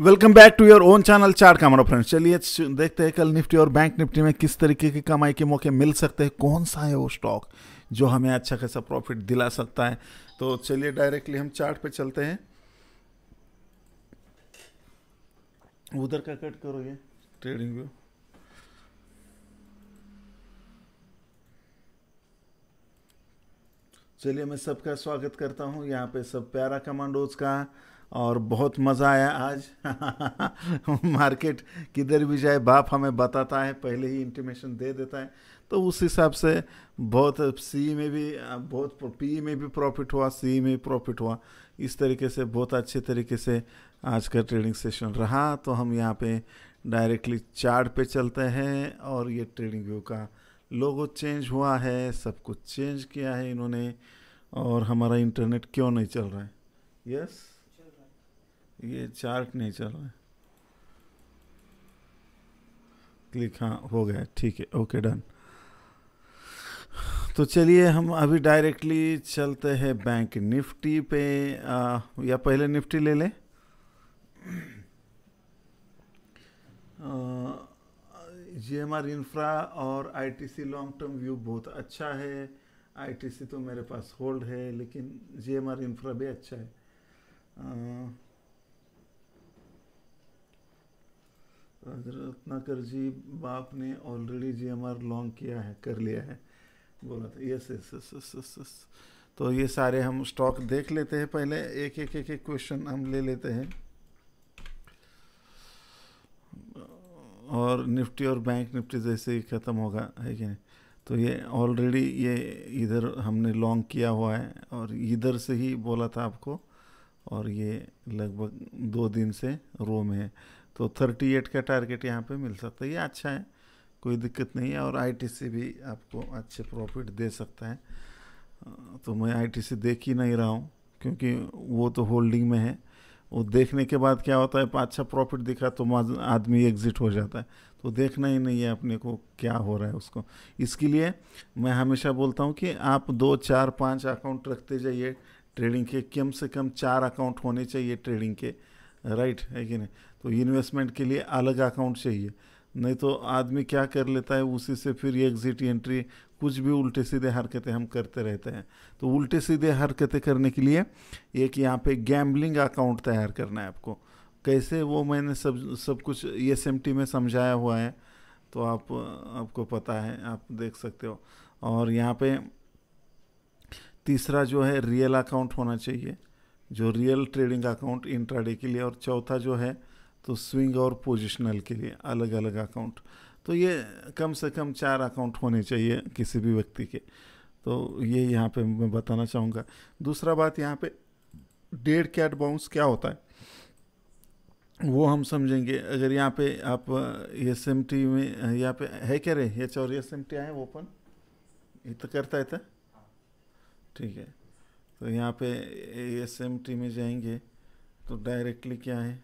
Welcome back to your own channel chart camera friends चलिए देखते हैं कल निफ्टी और बैंक निफ्टी में किस तरीके की कमाई के मौके मिल सकते हैं कौन सा है वो स्टॉक जो हमें अच्छा खासा प्रॉफिट दिला सकता है? तो चलिए डायरेक्टली हम चार्ट पे चलते हैं। उधर का कट करो ये ट्रेडिंग व्यू चलिए, मैं सबका स्वागत करता हूँ। यहाँ पे सब प्यारा कमांडोज का। और बहुत मज़ा आया आज। मार्केट किधर भी जाए, बाप हमें बताता है, पहले ही इंटीमेशन दे देता है। तो उस हिसाब से बहुत सी में भी, बहुत पी में भी प्रॉफिट हुआ सी में भी प्रॉफिट हुआ। इस तरीके से, बहुत अच्छे तरीके से आज का ट्रेडिंग सेशन रहा। तो हम यहाँ पे डायरेक्टली चार्ट पे चलते हैं और ये ट्रेडिंग व्यू का लोगो चेंज हुआ है, सब कुछ चेंज किया है इन्होंने। और हमारा इंटरनेट क्यों नहीं चल रहा है? Yes yes? ये चार्ट नहीं चल रहा है। क्लिक हाँ हो गया ठीक है ओके डन। तो चलिए हम अभी डायरेक्टली चलते हैं बैंक निफ्टी पे। आ, या पहले निफ्टी ले लें? जी एम आर इंफ्रा और आईटीसी लॉन्ग टर्म व्यू बहुत अच्छा है। आईटीसी तो मेरे पास होल्ड है लेकिन जी एम आर इंफ्रा भी अच्छा है। आ, रत्नाकर जी बाप ने ऑलरेडी जी एम लॉन्ग किया है, कर लिया है। बोला था yes yes yes yes yes yes तो ये सारे हम स्टॉक देख लेते हैं पहले, एक एक एक एक क्वेश्चन हम ले लेते हैं। और निफ्टी और बैंक निफ्टी जैसे ही ख़त्म होगा, है कि नहीं? तो ये ऑलरेडी ये इधर हमने लॉन्ग किया हुआ है, और इधर से ही बोला था आपको, और ये लगभग दो दिन से रो में है। तो थर्टी एट का टारगेट यहाँ पे मिल सकता है। ये अच्छा है, कोई दिक्कत नहीं है और आईटीसी भी आपको अच्छे प्रॉफिट दे सकता है। तो मैं आईटीसी देख ही नहीं रहा हूँ, क्योंकि वो तो होल्डिंग में है। वो देखने के बाद क्या होता है अच्छा प्रॉफिट दिखा तो आदमी एग्जिट हो जाता है। तो देखना ही नहीं है अपने को क्या हो रहा है उसको। इसके लिए मैं हमेशा बोलता हूँ कि आप दो, चार, पाँच अकाउंट रखते जाइए। ट्रेडिंग के कम से कम चार अकाउंट होने चाहिए ट्रेडिंग के। राइट, है कि नहीं? तो इन्वेस्टमेंट के लिए अलग अकाउंट चाहिए। नहीं तो आदमी क्या कर लेता है, उसी से फिर एग्जिट एंट्री कुछ भी उल्टे सीधे हरकतें हम करते रहते हैं। तो उल्टे सीधे हरकतें करने के लिए एक यहाँ पे गैम्बलिंग अकाउंट तैयार करना है आपको। कैसे? वो मैंने सब सब कुछ एस टी में समझाया हुआ है। तो आप, आपको पता है, आप देख सकते हो। और यहाँ पे तीसरा जो है रियल अकाउंट होना चाहिए। जो रियल ट्रेडिंग अकाउंट इंट्राडे के लिए और चौथा जो है तो स्विंग और पोजिशनल के लिए अलग अलग अकाउंट तो ये कम से कम चार अकाउंट होने चाहिए किसी भी व्यक्ति के। तो ये यहाँ पे मैं बताना चाहूँगा। दूसरा बात यहाँ पे, डेढ़ कैट बाउंस क्या होता है? वो हम समझेंगे। अगर यहाँ पे आप एस एम टी में, यहाँ पे है क्या रे? एच और एस एम टी आए ओपन ये तो करता है था ठीक है। तो यहाँ पे एस एम टी में जाएँगे तो डायरेक्टली क्या है?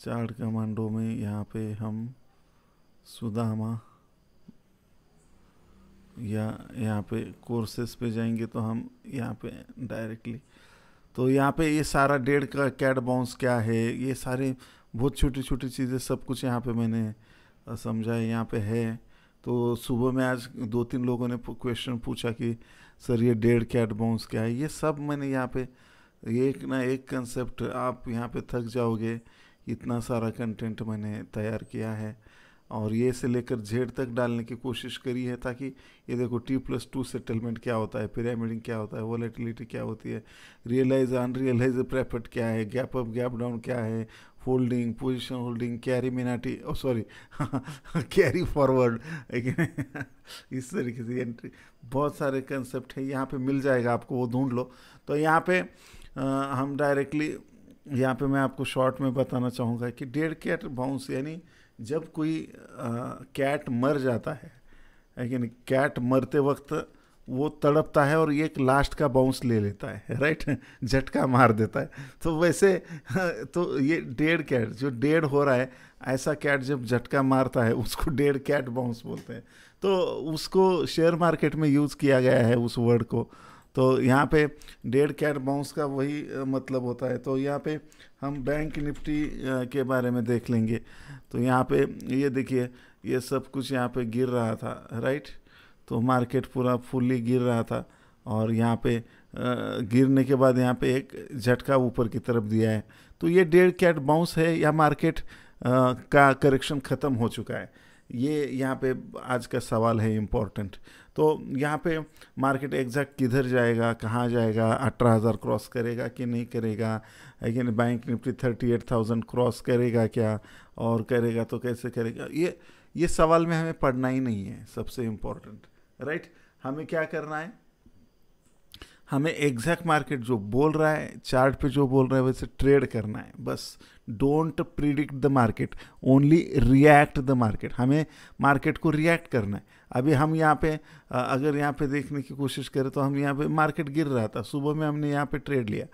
चार्ट कमांडो में यहाँ पे हम सुदामा या यहाँ पे कोर्सेस पे जाएँगे तो हम यहाँ पे डायरेक्टली तो यहाँ पे ये सारा डेढ़ का कैट बाउंस क्या है? ये सारे बहुत छोटी छोटी चीज़ें सब कुछ यहाँ पे मैंने समझा है यहाँ पे है। तो सुबह में आज दो तीन लोगों ने क्वेश्चन पूछा कि सर ये डेढ़ कैट बाउंस क्या है? ये सब मैंने यहाँ पे एक ना एक कंसेप्ट आप यहाँ पे थक जाओगे। इतना सारा कंटेंट मैंने तैयार किया है। और ये से लेकर जेड तक डालने की कोशिश करी है ताकि ये देखो टी प्लस टू सेटलमेंट क्या होता है पिरामिडिंग क्या होता है वॉलेटिलिटी क्या होती है रियलाइज़ अनरियलाइज प्रेफर्ट क्या है गैप अप गैप डाउन क्या है holding position holding carry Minati sorry carry forward इस तरीके से एंट्री बहुत सारे कंसेप्ट है यहाँ पे मिल जाएगा आपको वो ढूंढ लो। तो यहाँ पे आ, हम डायरेक्टली यहाँ पे मैं आपको शॉर्ट में बताना चाहूँगा कि डेढ़ कैट बाउंस यानी जब कोई कैट मर जाता है लेकिन कैट मरते वक्त वो तड़पता है और ये एक लास्ट का बाउंस ले लेता है राइट झटका मार देता है। तो वैसे तो ये डेढ़ कैट जो डेढ़ हो रहा है, ऐसा कैट जब झटका मारता है, उसको डेढ़ कैट बाउंस बोलते हैं। तो उसको शेयर मार्केट में यूज़ किया गया है उस वर्ड को। तो यहाँ पे डेढ़ कैट बाउंस का वही मतलब होता है। तो यहाँ पे हम बैंक निफ्टी के बारे में देख लेंगे। तो यहाँ पे ये देखिए, ये सब कुछ यहाँ पे गिर रहा था राइट तो मार्केट पूरा फुल्ली गिर रहा था और यहाँ पे गिरने के बाद यहाँ पे एक झटका ऊपर की तरफ़ दिया है। तो ये डेढ़ कैट बाउंस है, या मार्केट का करेक्शन ख़त्म हो चुका है। ये यहाँ पे आज का सवाल है इम्पोर्टेंट तो यहाँ पे मार्केट एग्जैक्ट किधर जाएगा, कहाँ जाएगा, अठारह हज़ार क्रॉस करेगा कि नहीं करेगा? लेकिन bank Nifty thirty eight thousand cross करेगा क्या? और करेगा तो कैसे करेगा? ये ये सवाल में हमें पढ़ना ही नहीं है, सबसे इम्पोर्टेंट राइट? हमें क्या करना है? हमें एग्जैक्ट मार्केट जो बोल रहा है चार्ट पे जो बोल रहा है, वैसे ट्रेड करना है। बस don't predict the market only react the market हमें मार्केट को रिएक्ट करना है। अभी हम यहाँ पे अगर यहाँ पे देखने की कोशिश करें तो हम यहाँ पे मार्केट गिर रहा था। सुबह में हमने यहाँ पे ट्रेड लिया।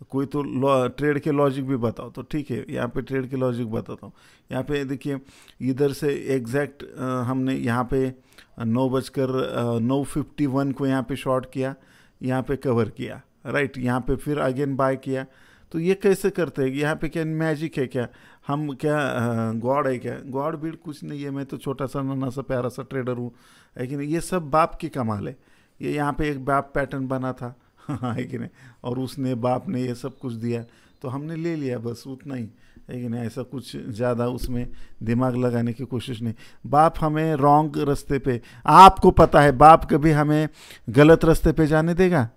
कोई तो ट्रेड के लॉजिक भी बताओ तो ठीक है, यहाँ पे ट्रेड के लॉजिक बताता हूँ। यहाँ पे देखिए, इधर से एग्जैक्ट हमने यहाँ पे नौ बजकर नौ फिफ्टी वन को यहाँ पे शॉर्ट किया, यहाँ पे कवर किया राइट यहाँ पे फिर अगेन बाय किया। तो ये कैसे करते हैं? यहाँ पे क्या मैजिक है क्या? हम क्या गॉड है क्या? गॉड भी कुछ नहीं है, मैं तो छोटा सा नन्ना सा प्यारा सा ट्रेडर हूँ लेकिन ये सब बाप की कमाल है। ये यहाँ पे एक बाप पैटर्न बना था। है कि नहीं? और उसने, बाप ने ये सब कुछ दिया तो हमने ले लिया बस, उतना ही। है कि नहीं? ऐसा कुछ ज़्यादा उसमें दिमाग लगाने की कोशिश नहीं। बाप हमें रॉन्ग रास्ते पे, आपको पता है, बाप कभी हमें गलत रास्ते पे जाने देगा?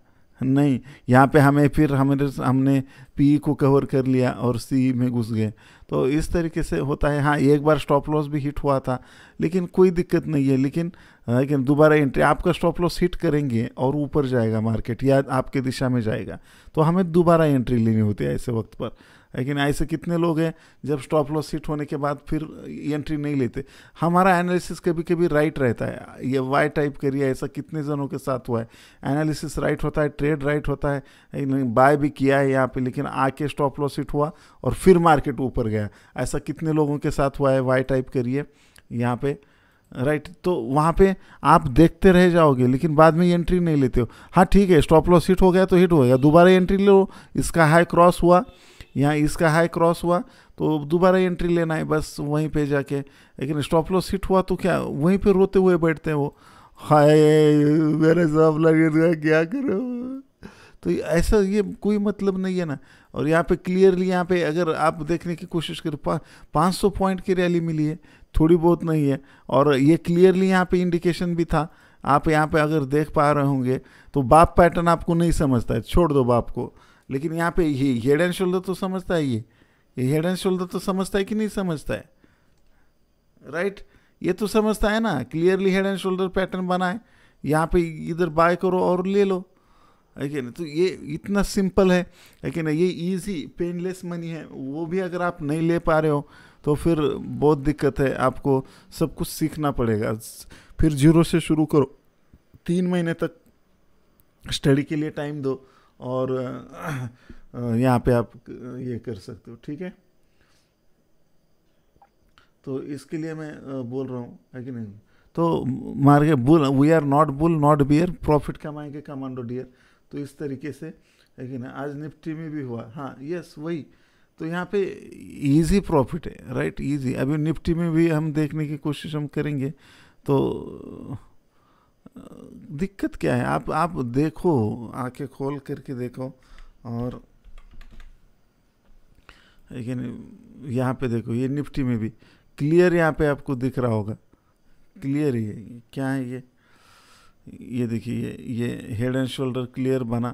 नहीं, यहाँ पे हमें फिर हमारे हमने पी को कवर कर लिया और सी में घुस गए। तो इस तरीके से होता है। हाँ एक बार स्टॉप लॉस भी हिट हुआ था, लेकिन कोई दिक्कत नहीं है। लेकिन लेकिन दोबारा एंट्री आपका स्टॉप लॉस हिट करेंगे और ऊपर जाएगा मार्केट या आपके दिशा में जाएगा। तो हमें दोबारा एंट्री लेनी होती है ऐसे वक्त पर। लेकिन ऐसे कितने लोग हैं जब स्टॉप लॉस हिट होने के बाद फिर एंट्री नहीं लेते। हमारा एनालिसिस कभी कभी राइट रहता है। ये वाई टाइप करिए ऐसा कितने जनों के साथ हुआ है? एनालिसिस राइट होता है ट्रेड राइट होता है। बाय भी किया है यहाँ पे लेकिन आके स्टॉप लॉस हिट हुआ और फिर मार्केट ऊपर गया। ऐसा कितने लोगों के साथ हुआ है वाई टाइप करिए यहाँ पे? राइट right, तो वहाँ पे आप देखते रह जाओगे लेकिन बाद में एंट्री नहीं लेते हो। हाँ ठीक है स्टॉप लॉस हिट हो गया तो हिट हो गया। दोबारा एंट्री लो इसका हाई क्रॉस हुआ। यहाँ इसका हाई क्रॉस हुआ तो दोबारा एंट्री लेना है, बस वहीं पे जाके। लेकिन स्टॉप लॉस हिट हुआ तो क्या, वहीं पे रोते हुए बैठते हैं। वो हाय, मेरे सब लगे क्या करो? तो ऐसा, ये कोई मतलब नहीं है ना। और यहाँ पे क्लियरली यहाँ पे अगर आप देखने की कोशिश करें पाँच सौ पॉइंट की रैली मिली है, थोड़ी बहुत नहीं है। और ये क्लियरली यहाँ पे इंडिकेशन भी था। आप यहाँ पे अगर देख पा रहे होंगे तो बाप पैटर्न आपको नहीं समझता है। छोड़ दो बाप को। लेकिन यहाँ पे ये हेड एंड शोल्डर तो समझता है ये। ये हेड एंड शोल्डर तो समझता है कि नहीं समझता है? Right right? ये तो समझता है ना clearly head and shoulder pattern बना है। यहाँ पे इधर बाय करो और ले लो। कि तो ये इतना सिंपल है। कि ये इजी पेनलेस मनी है। वो भी अगर आप नहीं ले पा रहे हो तो फिर बहुत दिक्कत है। आपको सब कुछ सीखना पड़ेगा। फिर ज़ीरो से शुरू करो। तीन महीने तक स्टडी के लिए टाइम दो। और यहाँ पे आप ये कर सकते हो, ठीक है? तो इसके लिए मैं बोल रहा हूँ, है कि नहीं? तो market bull we are not bull not bear profit कमाएँगे, कमांडो डियर तो इस तरीके से, है कि ना आज निफ्टी में भी हुआ। हाँ यस वही। तो यहाँ पे इजी प्रॉफिट है राइट इजी अभी निफ्टी में भी हम देखने की कोशिश हम करेंगे तो दिक्कत क्या है? आप आप देखो, आँखें खोल करके देखो और लेकिन यहाँ पे देखो, ये निफ्टी में भी क्लियर यहाँ पे आपको दिख रहा होगा। क्लियर ही है क्या है ये? ये देखिए, ये हेड एंड शोल्डर क्लियर बना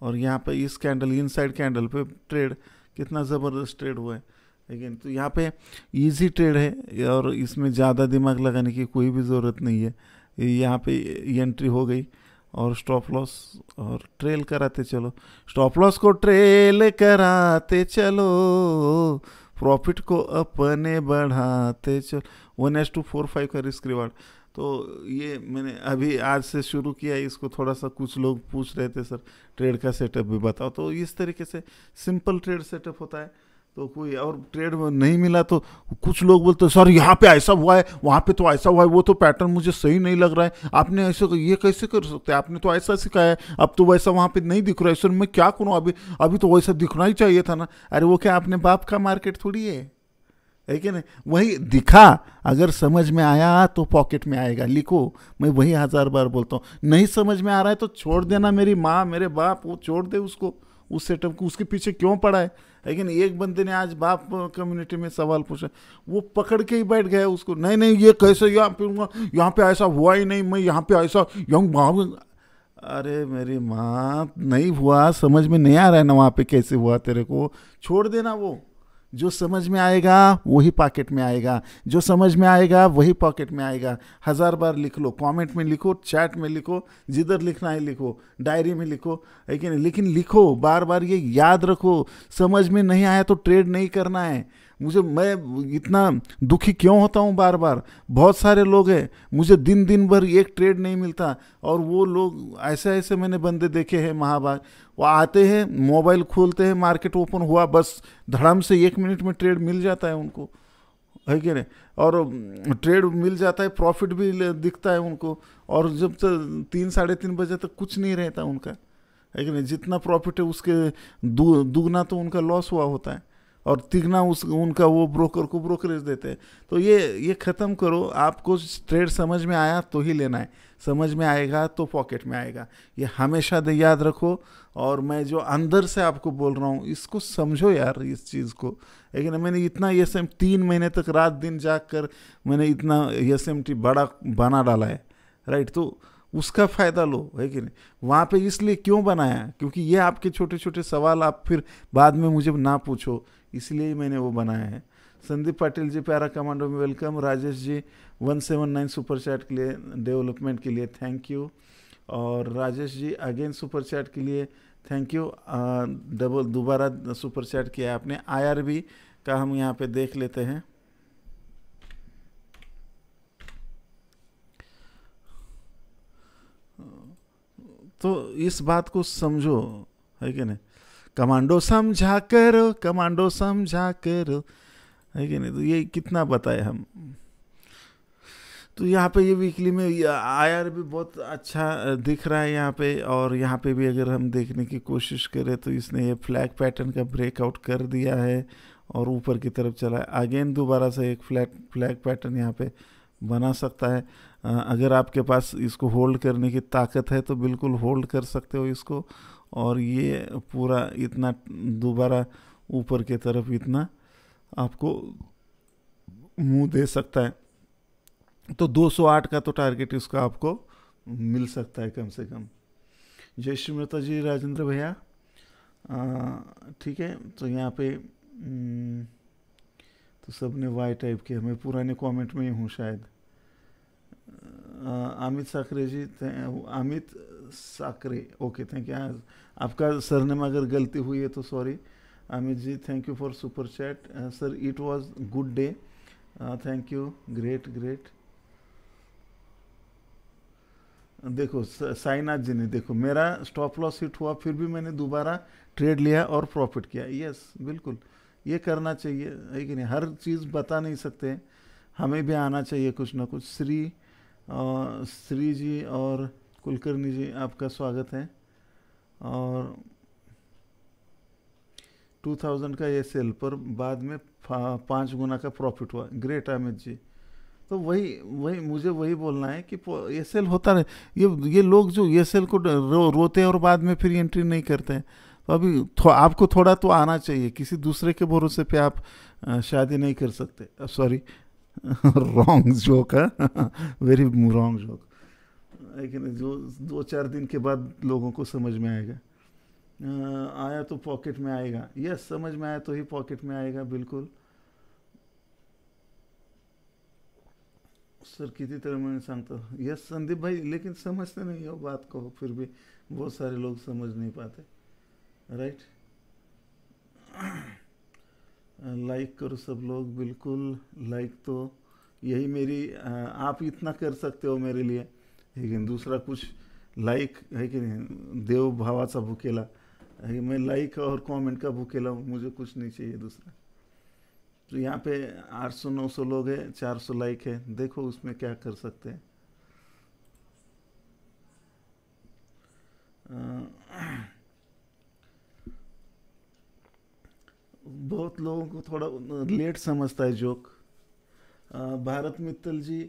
और यहाँ पे इस कैंडल इनसाइड कैंडल पे ट्रेड कितना ज़बरदस्त ट्रेड हुआ है। लेकिन तो यहाँ पे इजी ट्रेड है और इसमें ज़्यादा दिमाग लगाने की कोई भी ज़रूरत नहीं है। यहाँ पे एंट्री हो गई और स्टॉप लॉस और ट्रेल कराते चलो। स्टॉप लॉस को ट्रेल कराते चलो। प्रॉफिट को अपने बढ़ाते चलो। One is to four five का रिस्क रिवार्ड तो ये मैंने अभी आज से शुरू किया इसको थोड़ा सा कुछ लोग पूछ रहे थे, सर ट्रेड का सेटअप भी बताओ। तो इस तरीके से सिंपल ट्रेड सेटअप होता है। तो कोई और ट्रेड नहीं मिला तो कुछ लोग बोलते सर, यहाँ पे ऐसा हुआ है, वहाँ पे तो ऐसा हुआ है, वो तो पैटर्न मुझे सही नहीं लग रहा है। आपने ऐसे ये कैसे कर सकते हैं? आपने तो ऐसा सिखाया है, अब तो वैसा वहाँ पे नहीं दिख रहा है। सर, मैं क्या करूँ? अभी अभी तो वैसा दिखना ही चाहिए था ना। अरे, वो क्या अपने बाप का मार्केट थोड़ी है? है कि नहीं? वही दिखा, अगर समझ में आया तो पॉकेट में आएगा। लिखो, मैं वही हज़ार बार बोलता हूँ। नहीं समझ में आ रहा है तो छोड़ देना मेरी माँ, मेरे बाप, वो छोड़ दे उसको। उस सेटअप को, उसके पीछे क्यों पड़ा है? लेकिन एक बंदे ने आज बाप कम्युनिटी में सवाल पूछा, वो पकड़ के ही बैठ गया उसको, नहीं नहीं, ये कैसे यहाँ पे यहाँ पे ऐसा हुआ ही नहीं, मैं यहाँ पे ऐसा यंग बाप अरे मेरी माँ, नहीं हुआ, समझ में नहीं आ रहा है ना वहाँ पे कैसे हुआ तेरे को, छोड़ देना वो। जो समझ में आएगा, वही पॉकेट में आएगा। जो समझ में आएगा, वही पॉकेट में आएगा। हज़ार बार लिख लो कमेंट में लिखो चैट में लिखो, जिधर लिखना है लिखो डायरी में लिखो लेकिन लेकिन लिखो, बार बार ये याद रखो, समझ में नहीं आया तो ट्रेड नहीं करना है। मुझे, मैं इतना दुखी क्यों होता हूँ बार बार बहुत सारे लोग हैं, मुझे दिन दिन भर एक ट्रेड नहीं मिलता और वो लोग ऐसे ऐसे मैंने बंदे देखे हैं महाभाग वो आते हैं मोबाइल खोलते हैं मार्केट ओपन हुआ, बस धड़म से एक मिनट में ट्रेड मिल जाता है उनको। है कि नहीं? और ट्रेड मिल जाता है प्रॉफिट भी दिखता है उनको और जब तक तीन, साढ़े तीन बजे तक कुछ नहीं रहता उनका। है कि नहीं? जितना प्रॉफिट है उसके दुगना तो उनका लॉस हुआ होता है। और तिगना उस, उनका वो ब्रोकर को ब्रोकरेज देते हैं। तो ये ये ख़त्म करो। आपको ट्रेड समझ में आया तो ही लेना है। समझ में आएगा तो पॉकेट में आएगा। ये हमेशा याद रखो। और मैं जो अंदर से आपको बोल रहा हूँ, इसको समझो यार, इस चीज़ को। लेकिन मैंने इतना एस एम तीन महीने तक, रात दिन जाग कर मैंने इतना एस बड़ा, बना डाला है। राइट तो उसका फ़ायदा लो, है कि नहीं? वहाँ पे इसलिए क्यों बनाया? क्योंकि ये आपके छोटे छोटे सवाल आप फिर बाद में मुझे ना पूछो। इसलिए मैंने वो बनाया है। संदीप पाटिल जी, प्यारा कमांडो में welcome. Rajesh ji, one seven nine super chat के लिए डेवलपमेंट के लिए थैंक यू। और Rajesh ji, again super chat के लिए थैंक यू। डबल, दोबारा सुपर चैट किया आपने। आईआरबी का हम यहाँ पे देख लेते हैं। तो इस बात को समझो, है कि नहीं? कमांडो समझा करो कमांडो समझा करो है कि नहीं? तो ये कितना बताए हम। तो यहाँ पे ये वीकली में आयर भी बहुत अच्छा दिख रहा है यहाँ पे, और यहाँ पे भी अगर हम देखने की कोशिश करें तो इसने ये फ्लैग पैटर्न का ब्रेकआउट कर दिया है, और ऊपर की तरफ़ चला है। अगेन दोबारा से एक फ्लैग फ्लैग पैटर्न यहाँ पे बना सकता है। अगर आपके पास इसको होल्ड करने की ताकत है तो बिल्कुल होल्ड कर सकते हो इसको। और ये पूरा इतना दोबारा ऊपर के तरफ़ इतना आपको मुँह दे सकता है। तो 208 का तो टारगेट इसका आपको मिल सकता है कम से कम। जय श्रीमता जी, राजेंद्र भैया। ठीक है तो यहाँ पे तो सबने वाई टाइप किया। मैं पुराने कमेंट में ही हूँ शायद। Amit Sakre ji Amit Sakre. Okay thank you आपका सरनेम अगर गलती हुई है तो sorry Amit ji thank you for super chat sir it was good day thank you great great देखो साईनाथ जी ने, देखो, मेरा स्टॉप लॉस हिट हुआ, फिर भी मैंने दोबारा ट्रेड लिया और प्रॉफिट किया। यस बिल्कुल। ये करना चाहिए, है कि नहीं? हर चीज़ बता नहीं सकते। हमें भी आना चाहिए कुछ ना कुछ। श्री श्री जी और कुलकर्णी जी आपका स्वागत है। और 2000 का ये सेल पर बाद में पाँच गुना का प्रॉफिट हुआ। ग्रेट अमित जी। तो वही वही मुझे वही बोलना है कि ये सेल होता रहे। ये ये लोग जो ये सेल को रो, रोते हैं और बाद में फिर एंट्री नहीं करते हैं। तो अभी थो, आपको थोड़ा तो आना चाहिए। किसी दूसरे के भरोसे पे आप शादी नहीं कर सकते। सॉरी रॉन्ग जोक है। वेरी रॉन्ग जोक लेकिन जो, दो चार दिन के बाद लोगों को समझ में आएगा। आया तो पॉकेट में आएगा। यस समझ में आया तो ही पॉकेट में आएगा, बिल्कुल। सर, कितनी तरह मैंने सांगता यस संदीप भाई, लेकिन समझते नहीं हो बात को, फिर भी बहुत सारे लोग समझ नहीं पाते। राइट लाइक करो सब लोग, बिल्कुल। लाइक तो यही मेरी आप इतना कर सकते हो मेरे लिए। लेकिन दूसरा कुछ लाइक है कि नहीं? देव भावाचा भुकेला मैं लाइक और कमेंट का भूकेला हूँ, मुझे कुछ नहीं चाहिए दूसरा। तो यहाँ पे 800 900 लोग हैं 400 लाइक है। देखो उसमें क्या कर सकते हैं। बहुत लोगों को थोड़ा लेट समझता है joke. Bharat Mittal ji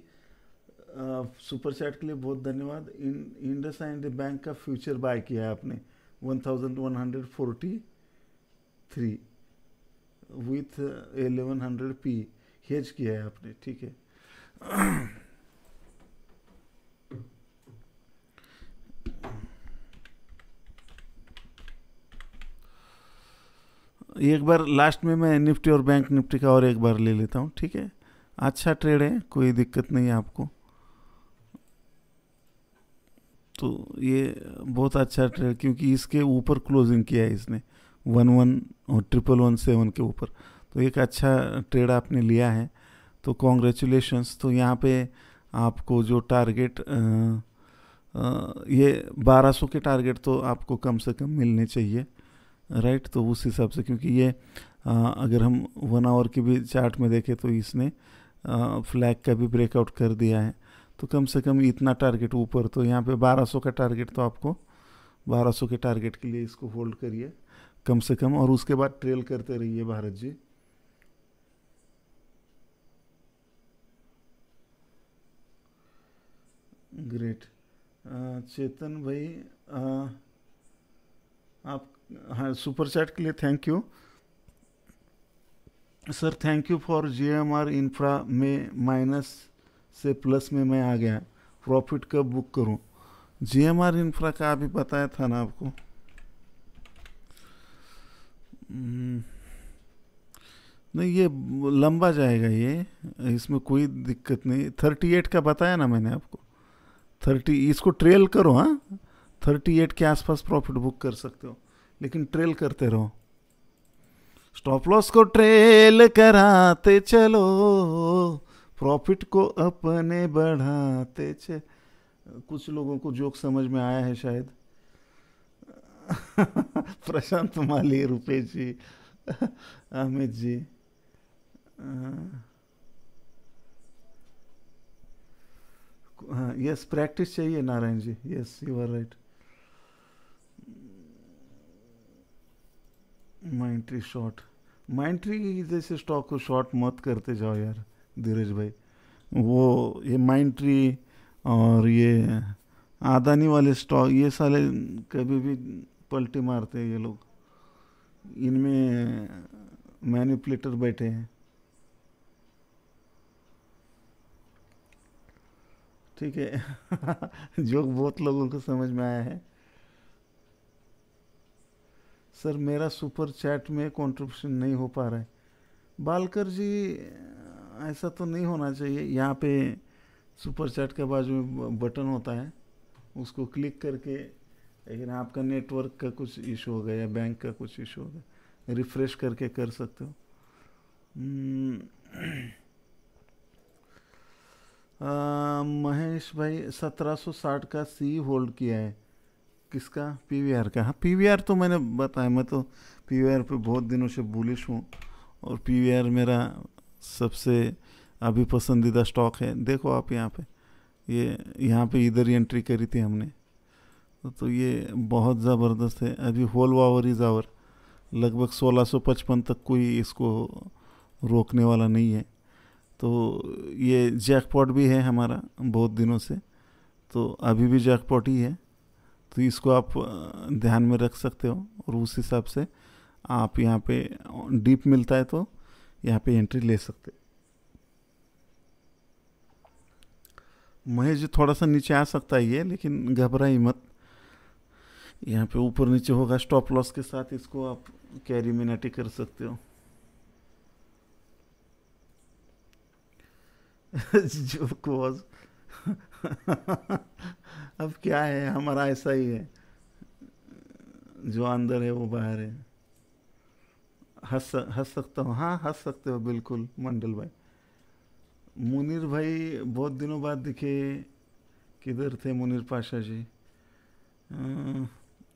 super chat के लिए बहुत धन्यवाद। इन, इंडस एंड बैंक का फ्यूचर बाय किया है आपने। One thousand one hundred forty three with eleven hundred P hedge किया है आपने, ठीक है। एक बार लास्ट में मैं निफ्टी और बैंक निफ्टी का और एक बार ले लेता हूँ, ठीक है। अच्छा ट्रेड है, कोई दिक्कत नहीं है आपको। तो ये बहुत अच्छा ट्रेड क्योंकि इसके ऊपर क्लोजिंग किया है इसने। वन वन और ट्रिपल वन सेवन के ऊपर। तो एक अच्छा ट्रेड आपने लिया है। तो कॉन्ग्रेचुलेशंस तो यहाँ पे आपको जो टारगेट ये 1200 के टारगेट तो आपको कम से कम मिलने चाहिए राइट तो उस हिसाब से क्योंकि ये आ, अगर हम वन आवर के भी चार्ट में देखें तो इसने फ्लैग का भी ब्रेकआउट कर दिया है। तो कम से कम इतना टारगेट ऊपर तो यहाँ पे 1200 का टारगेट तो आपको 1200 के टारगेट के लिए इसको होल्ड करिए, कम से कम। और उसके बाद ट्रेल करते रहिए भारत जी। ग्रेट चेतन भाई आप हाँ सुपर चैट के लिए thank you sir thank you for G M R Infra में माइनस से प्लस में मैं आ गया। प्रॉफिट कब बुक करूँ? जी एम आर इंफ्रा का अभी बताया था ना आपको? हम्म, नहीं ये लंबा जाएगा ये। इसमें कोई दिक्कत नहीं। थर्टी एट का बताया ना मैंने आपको। थर्टी इसको ट्रेल करो हाँ? थर्टी एट के आसपास प्रॉफिट बुक कर सकते हो। लेकिन ट्रेल करते रहो। स्टॉप लॉस को ट्रेल कराते चलो। प्रॉफिट को अपने बढ़ाते चे। कुछ लोगों को जोक समझ में आया है शायद। प्रशांत माली, रुपेश जी, अमित जी। यस प्रैक्टिस चाहिए Narayan ji. Yes you are right Mindtree short Mindtree जैसे स्टॉक को शॉर्ट मत करते जाओ यार। धीरज भाई। वो ये माइंड ट्री और ये आदानी वाले स्टॉक, ये साले कभी भी पलटी मारते हैं ये लोग। इनमें मैनिपुलेटर बैठे हैं। ठीक है। जो बहुत लोगों को समझ में आया है। सर, मेरा सुपर चैट में कंट्रीब्यूशन नहीं हो पा रहा है। बालकर जी ऐसा तो नहीं होना चाहिए। यहाँ पे सुपर चैट के बाजू में बटन होता है। उसको क्लिक करके लेकिन आपका नेटवर्क का कुछ इशू हो गया या बैंक का कुछ इशू हो गया रिफ्रेश करके कर सकते हो। हम्म, महेश भाई 1760 का सी होल्ड किया है। किसका? पीवीआर का। हाँ पीवीआर तो मैंने बताया। मैं तो पीवीआर पे बहुत दिनों से बुलिश हूँ और पीवीआर मेरा सबसे अभी पसंदीदा स्टॉक है। देखो आप यहाँ पे। ये यहाँ पे इधर ही एंट्री करी थी हमने। तो, ये बहुत ज़बरदस्त है। अभी होल वावर इज़ आवर लगभग 1655 तक कोई इसको रोकने वाला नहीं है। तो ये जैकपॉट भी है हमारा बहुत दिनों से। तो अभी भी जैकपॉट ही है। तो इसको आप ध्यान में रख सकते हो। और उस हिसाब से आप यहाँ पे डीप मिलता है तो यहाँ पे एंट्री ले सकते। महेश जी थोड़ा सा नीचे आ सकता है ये, लेकिन घबराई मत। यहाँ पे ऊपर नीचे होगा स्टॉप लॉस के साथ इसको आप कैरी में नटी कर सकते हो। जो कोज अब क्या है, हमारा ऐसा ही है। जो अंदर है, वो बाहर है। हंस हंस सकता हूँ। हाँ हंस सकते हो, बिल्कुल, मंडल भाई। मुनीर भाई, बहुत दिनों बाद दिखे, किधर थे Munir Pasha ji?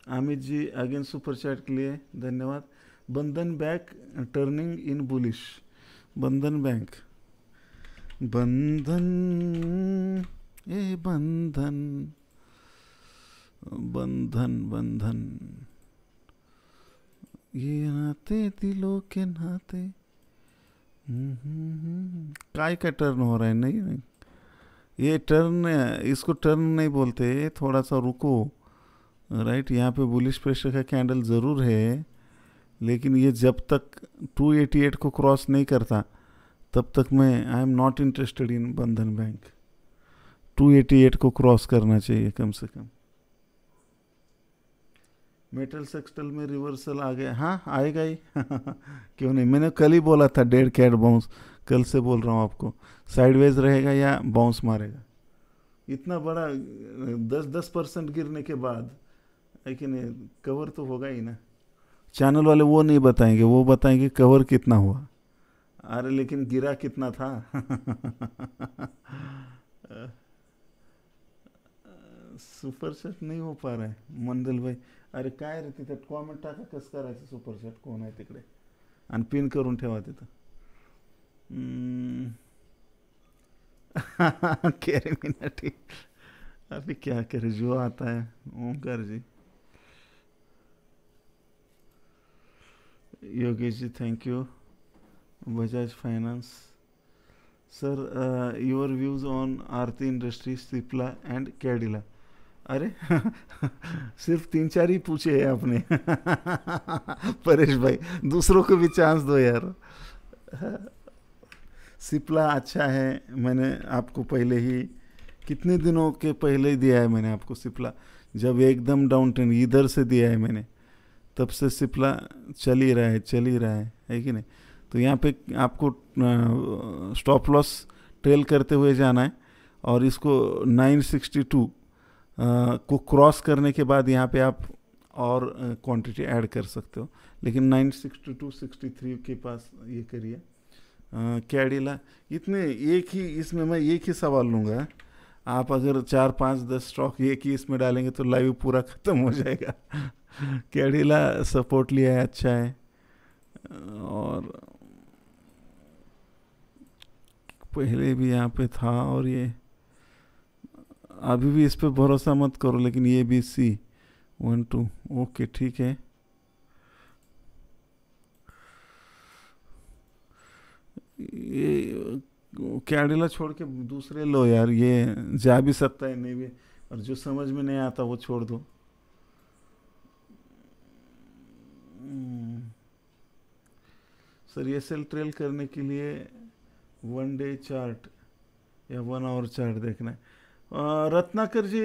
Amit ji again super chat के लिए धन्यवाद। Bandhan bank turning in bullish Bandhan bank Bandhan, ए बंधन। बंधन बंधन। ये नाते दिलों के नाते। काय का टर्न हो रहा है? नहीं नहीं। ये टर्न इसको टर्न नहीं बोलते। थोड़ा सा रुको। राइट यहाँ पे बुलिश प्रेशर का कैंडल ज़रूर है। लेकिन ये जब तक 288 को क्रॉस नहीं करता, तब तक मैं I am not interested in Bandhan bank 288 को क्रॉस करना चाहिए कम से कम। मेटल सेक्सटल में रिवर्सल आ गया। हाँ आएगा ही। क्यों नहीं? मैंने कल ही बोला था डेढ़ कैट बाउंस। कल से बोल रहा हूँ आपको। साइडवेज रहेगा या बाउंस मारेगा? इतना बड़ा, दस दस परसेंट गिरने के बाद लेकिन कवर तो होगा ही ना। चैनल वाले वो नहीं बताएँगे। वो बताएँगे कवर कितना हुआ। अरे, लेकिन गिरा कितना था? सुपर सेट नहीं हो पा रहा है, मंडल भाई। अरे काय रे तिथे कॉमेंट टाका, कसं करायचं सुपर सेट कोण आहे तिकडे? आणि पिन करून ठेवा तिथं. कैरे मिनटी अभी क्या करे, जो आता है Omkar ji. Yogesh ji thank you Bajaj finance sir your views on Aarti industry Cipla and Cadila अरे, सिर्फ़ तीन चार ही पूछे हैं आपने। परेश भाई, दूसरों को भी चांस दो यार। सिप्ला अच्छा है, मैंने आपको पहले ही, कितने दिनों के पहले ही दिया है मैंने आपको सिपला? जब एकदम डाउन ट्रेन इधर से दिया है मैंने, तब से सिपला चल ही रहा है, चल ही रहा है है कि नहीं? तो यहाँ पे आपको स्टॉप लॉस ट्रेल करते हुए जाना है, और इसको 962 को क्रॉस करने के बाद यहाँ पे आप और क्वांटिटी ऐड कर सकते हो। लेकिन 962 63 के पास ये करिए। कैडिला इतने एक ही इसमें मैं एक ही सवाल लूँगा। आप अगर चार, पाँच, दस स्टॉक एक ही इसमें डालेंगे तो लाइव पूरा ख़त्म हो जाएगा। कैडिला सपोर्ट लिया है अच्छा है। और पहले भी यहाँ पे था और ये अभी भी इस पर भरोसा मत करो, लेकिन ये भी सी। वन टू ओके ठीक है। ये कैडिला छोड़ के दूसरे लो यार, ये जा भी सकता है, नहीं भी। और जो समझ में नहीं आता, वो छोड़ दो। सर, ये सेल ट्रेल करने के लिए वन डे चार्ट या वन आवर चार्ट देखना है। रत्नाकर जी,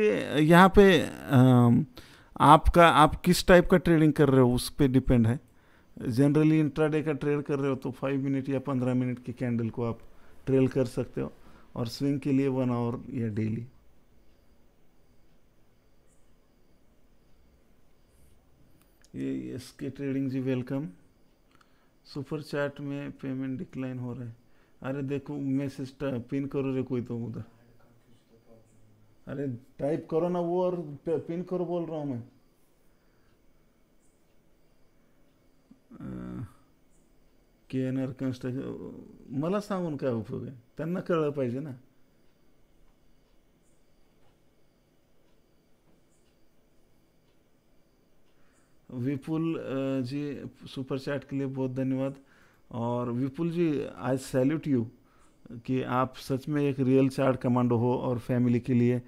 यहाँ पे आपका, आप किस टाइप का ट्रेडिंग कर रहे हो? उस पर डिपेंड है। जनरली इंट्राडे का ट्रेड कर रहे हो तो फाइव मिनट या पंद्रह मिनट के कैंडल को आप ट्रेल कर सकते हो और स्विंग के लिए वन आवर या डेली ये इसके trading ji welcome super chat में पेमेंट डिक्लाइन हो रहा है। अरे देखो मैसेज पिन करो रे कोई तो उधर। अरे टाइप करो ना वो और पिन करो बोल रहा हूँ मैं। के एन आर कन्स्ट्रक्शन मला सांगून काय उपयोग आहे? त्यांना कळलं पाहिजे ना. विपुल जी सुपर चैट के लिए बहुत धन्यवाद. और विपुल जी आई सैल्यूट यू कि आप सच में एक रियल चार्ट कमांडो हो और फैमिली के लिए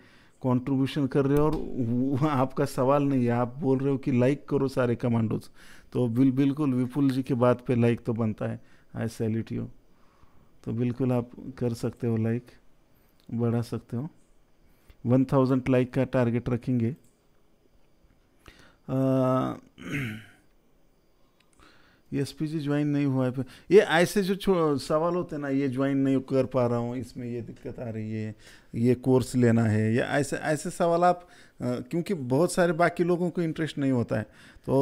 कंट्रीब्यूशन कर रहे हो और आपका सवाल नहीं है। आप बोल रहे हो कि लाइक करो सारे कमांडोज। तो बिल, बिल्कुल विपुल जी के बात पे लाइक तो बनता है। आई सैल्यूट यू तो बिल्कुल आप कर सकते हो लाइक बढ़ा सकते हो। वन थाउज़ेंड लाइक का टारगेट रखेंगे। ये एस पी जी ज्वाइन नहीं हुआ है। ये ऐसे जो सवाल होते हैं ना, ये ज्वाइन नहीं कर पा रहा हूँ, इसमें ये दिक्कत आ रही है, ये कोर्स लेना है, या ऐसे ऐसे सवाल आप क्योंकि बहुत सारे बाकी लोगों को इंटरेस्ट नहीं होता है तो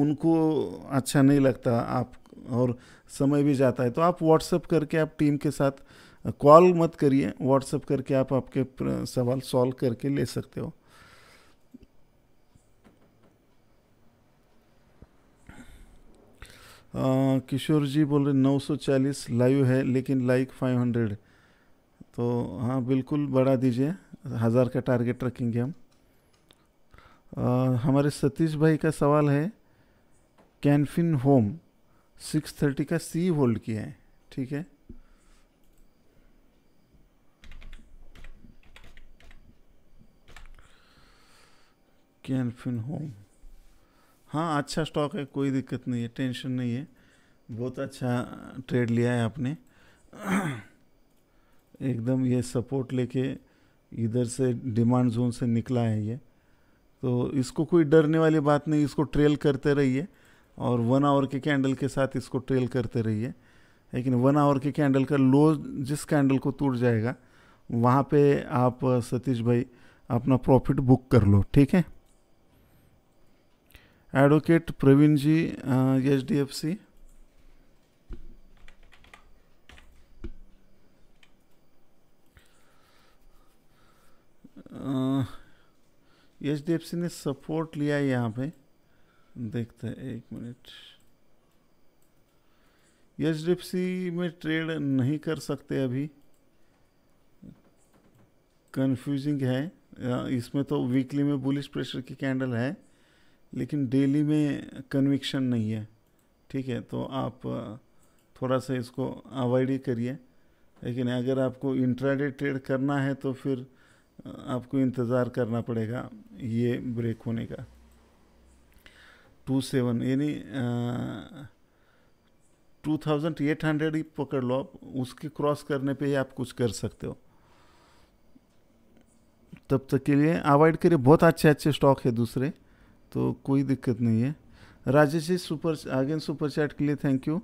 उनको अच्छा नहीं लगता आप, और समय भी जाता है। तो आप व्हाट्सअप करके आप टीम के साथ कॉल मत करिए व्हाट्सअप करके आप आपके सवाल सॉल्व करके ले सकते हो। किशोर जी बोल रहे नौ सौ चालीस लाइव है लेकिन लाइक फाइव हंड्रेड। तो हाँ बिल्कुल बढ़ा दीजिए हज़ार का टारगेट रखेंगे हम। आ, हमारे सतीश भाई का सवाल है कैनफिन होम सिक्स थर्टी का सी होल्ड किया है ठीक है? कैनफिन होम हाँ अच्छा स्टॉक है, कोई दिक्कत नहीं है टेंशन नहीं है। बहुत अच्छा ट्रेड लिया है आपने। एकदम ये सपोर्ट लेके इधर से डिमांड जोन से निकला है ये। तो इसको कोई डरने वाली बात नहीं, इसको ट्रेल करते रहिए और वन आवर के कैंडल के साथ इसको ट्रेल करते रहिए। लेकिन वन आवर के कैंडल का लो जिस कैंडल को टूट जाएगा, वहाँ पे आप सतीश भाई अपना प्रॉफिट बुक कर लो, ठीक है? Advocate Praveen ji H D F C H D F C ने सपोर्ट लिया है यहाँ पे। देखते हैं, एक minute H D F C में ट्रेड नहीं कर सकते अभी। कंफ्यूजिंग है। इसमें तो वीकली में बुलिश प्रेशर की कैंडल है। लेकिन डेली में कन्विक्शन नहीं है, ठीक है? तो आप थोड़ा सा इसको अवॉइड ही करिए। लेकिन अगर आपको इंट्राडे ट्रेड करना है तो फिर आपको इंतज़ार करना पड़ेगा ये ब्रेक होने का। टू सेवन यानी टू थाउज़ेंड एट हंड्रेड ही पकड़ लो आप, उसके क्रॉस करने पे ही आप कुछ कर सकते हो। तब तक के लिए अवॉइड करिए। बहुत अच्छे अच्छे स्टॉक है दूसरे। तो कोई दिक्कत नहीं है। Rajesh ji, super again super chat के लिए थैंक यू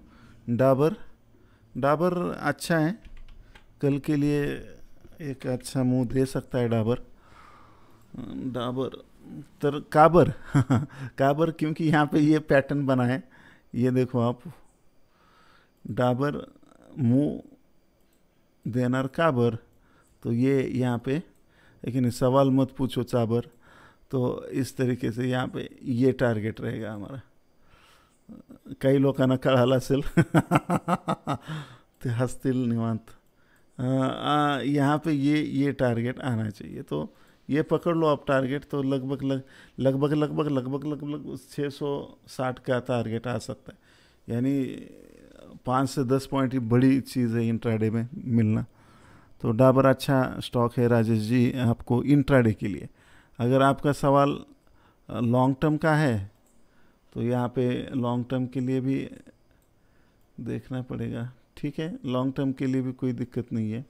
डाबर डाबर अच्छा है। कल के लिए एक अच्छा मुँह दे सकता है डाबर। डाबर, तर, काबर काबर क्योंकि यहाँ पे ये पैटर्न बना है। ये देखो आप। डाबर, मुँह देनार काबर। तो ये यहाँ पे, लेकिन सवाल मत पूछो चाबर। तो इस तरीके से यहाँ पे ये टारगेट रहेगा हमारा। काही लोकांना कळालं असेल ते हसतील निवांत। यहाँ पे ये ये टारगेट आना चाहिए। तो ये पकड़ लो आप टारगेट तो लगभग, लग, लगभग लगभग लगभग लगभग छः सौ साठ का टारगेट आ सकता है। यानी पाँच से दस पॉइंट ही बड़ी चीज़ है इंट्राडे में मिलना। तो डाबर अच्छा स्टॉक है राजेश जी आपको इंट्राडे के लिए। अगर आपका सवाल लॉन्ग टर्म का है तो यहाँ पे लॉन्ग टर्म के लिए भी देखना पड़ेगा। ठीक है? लॉन्ग टर्म के लिए भी कोई दिक्कत नहीं है।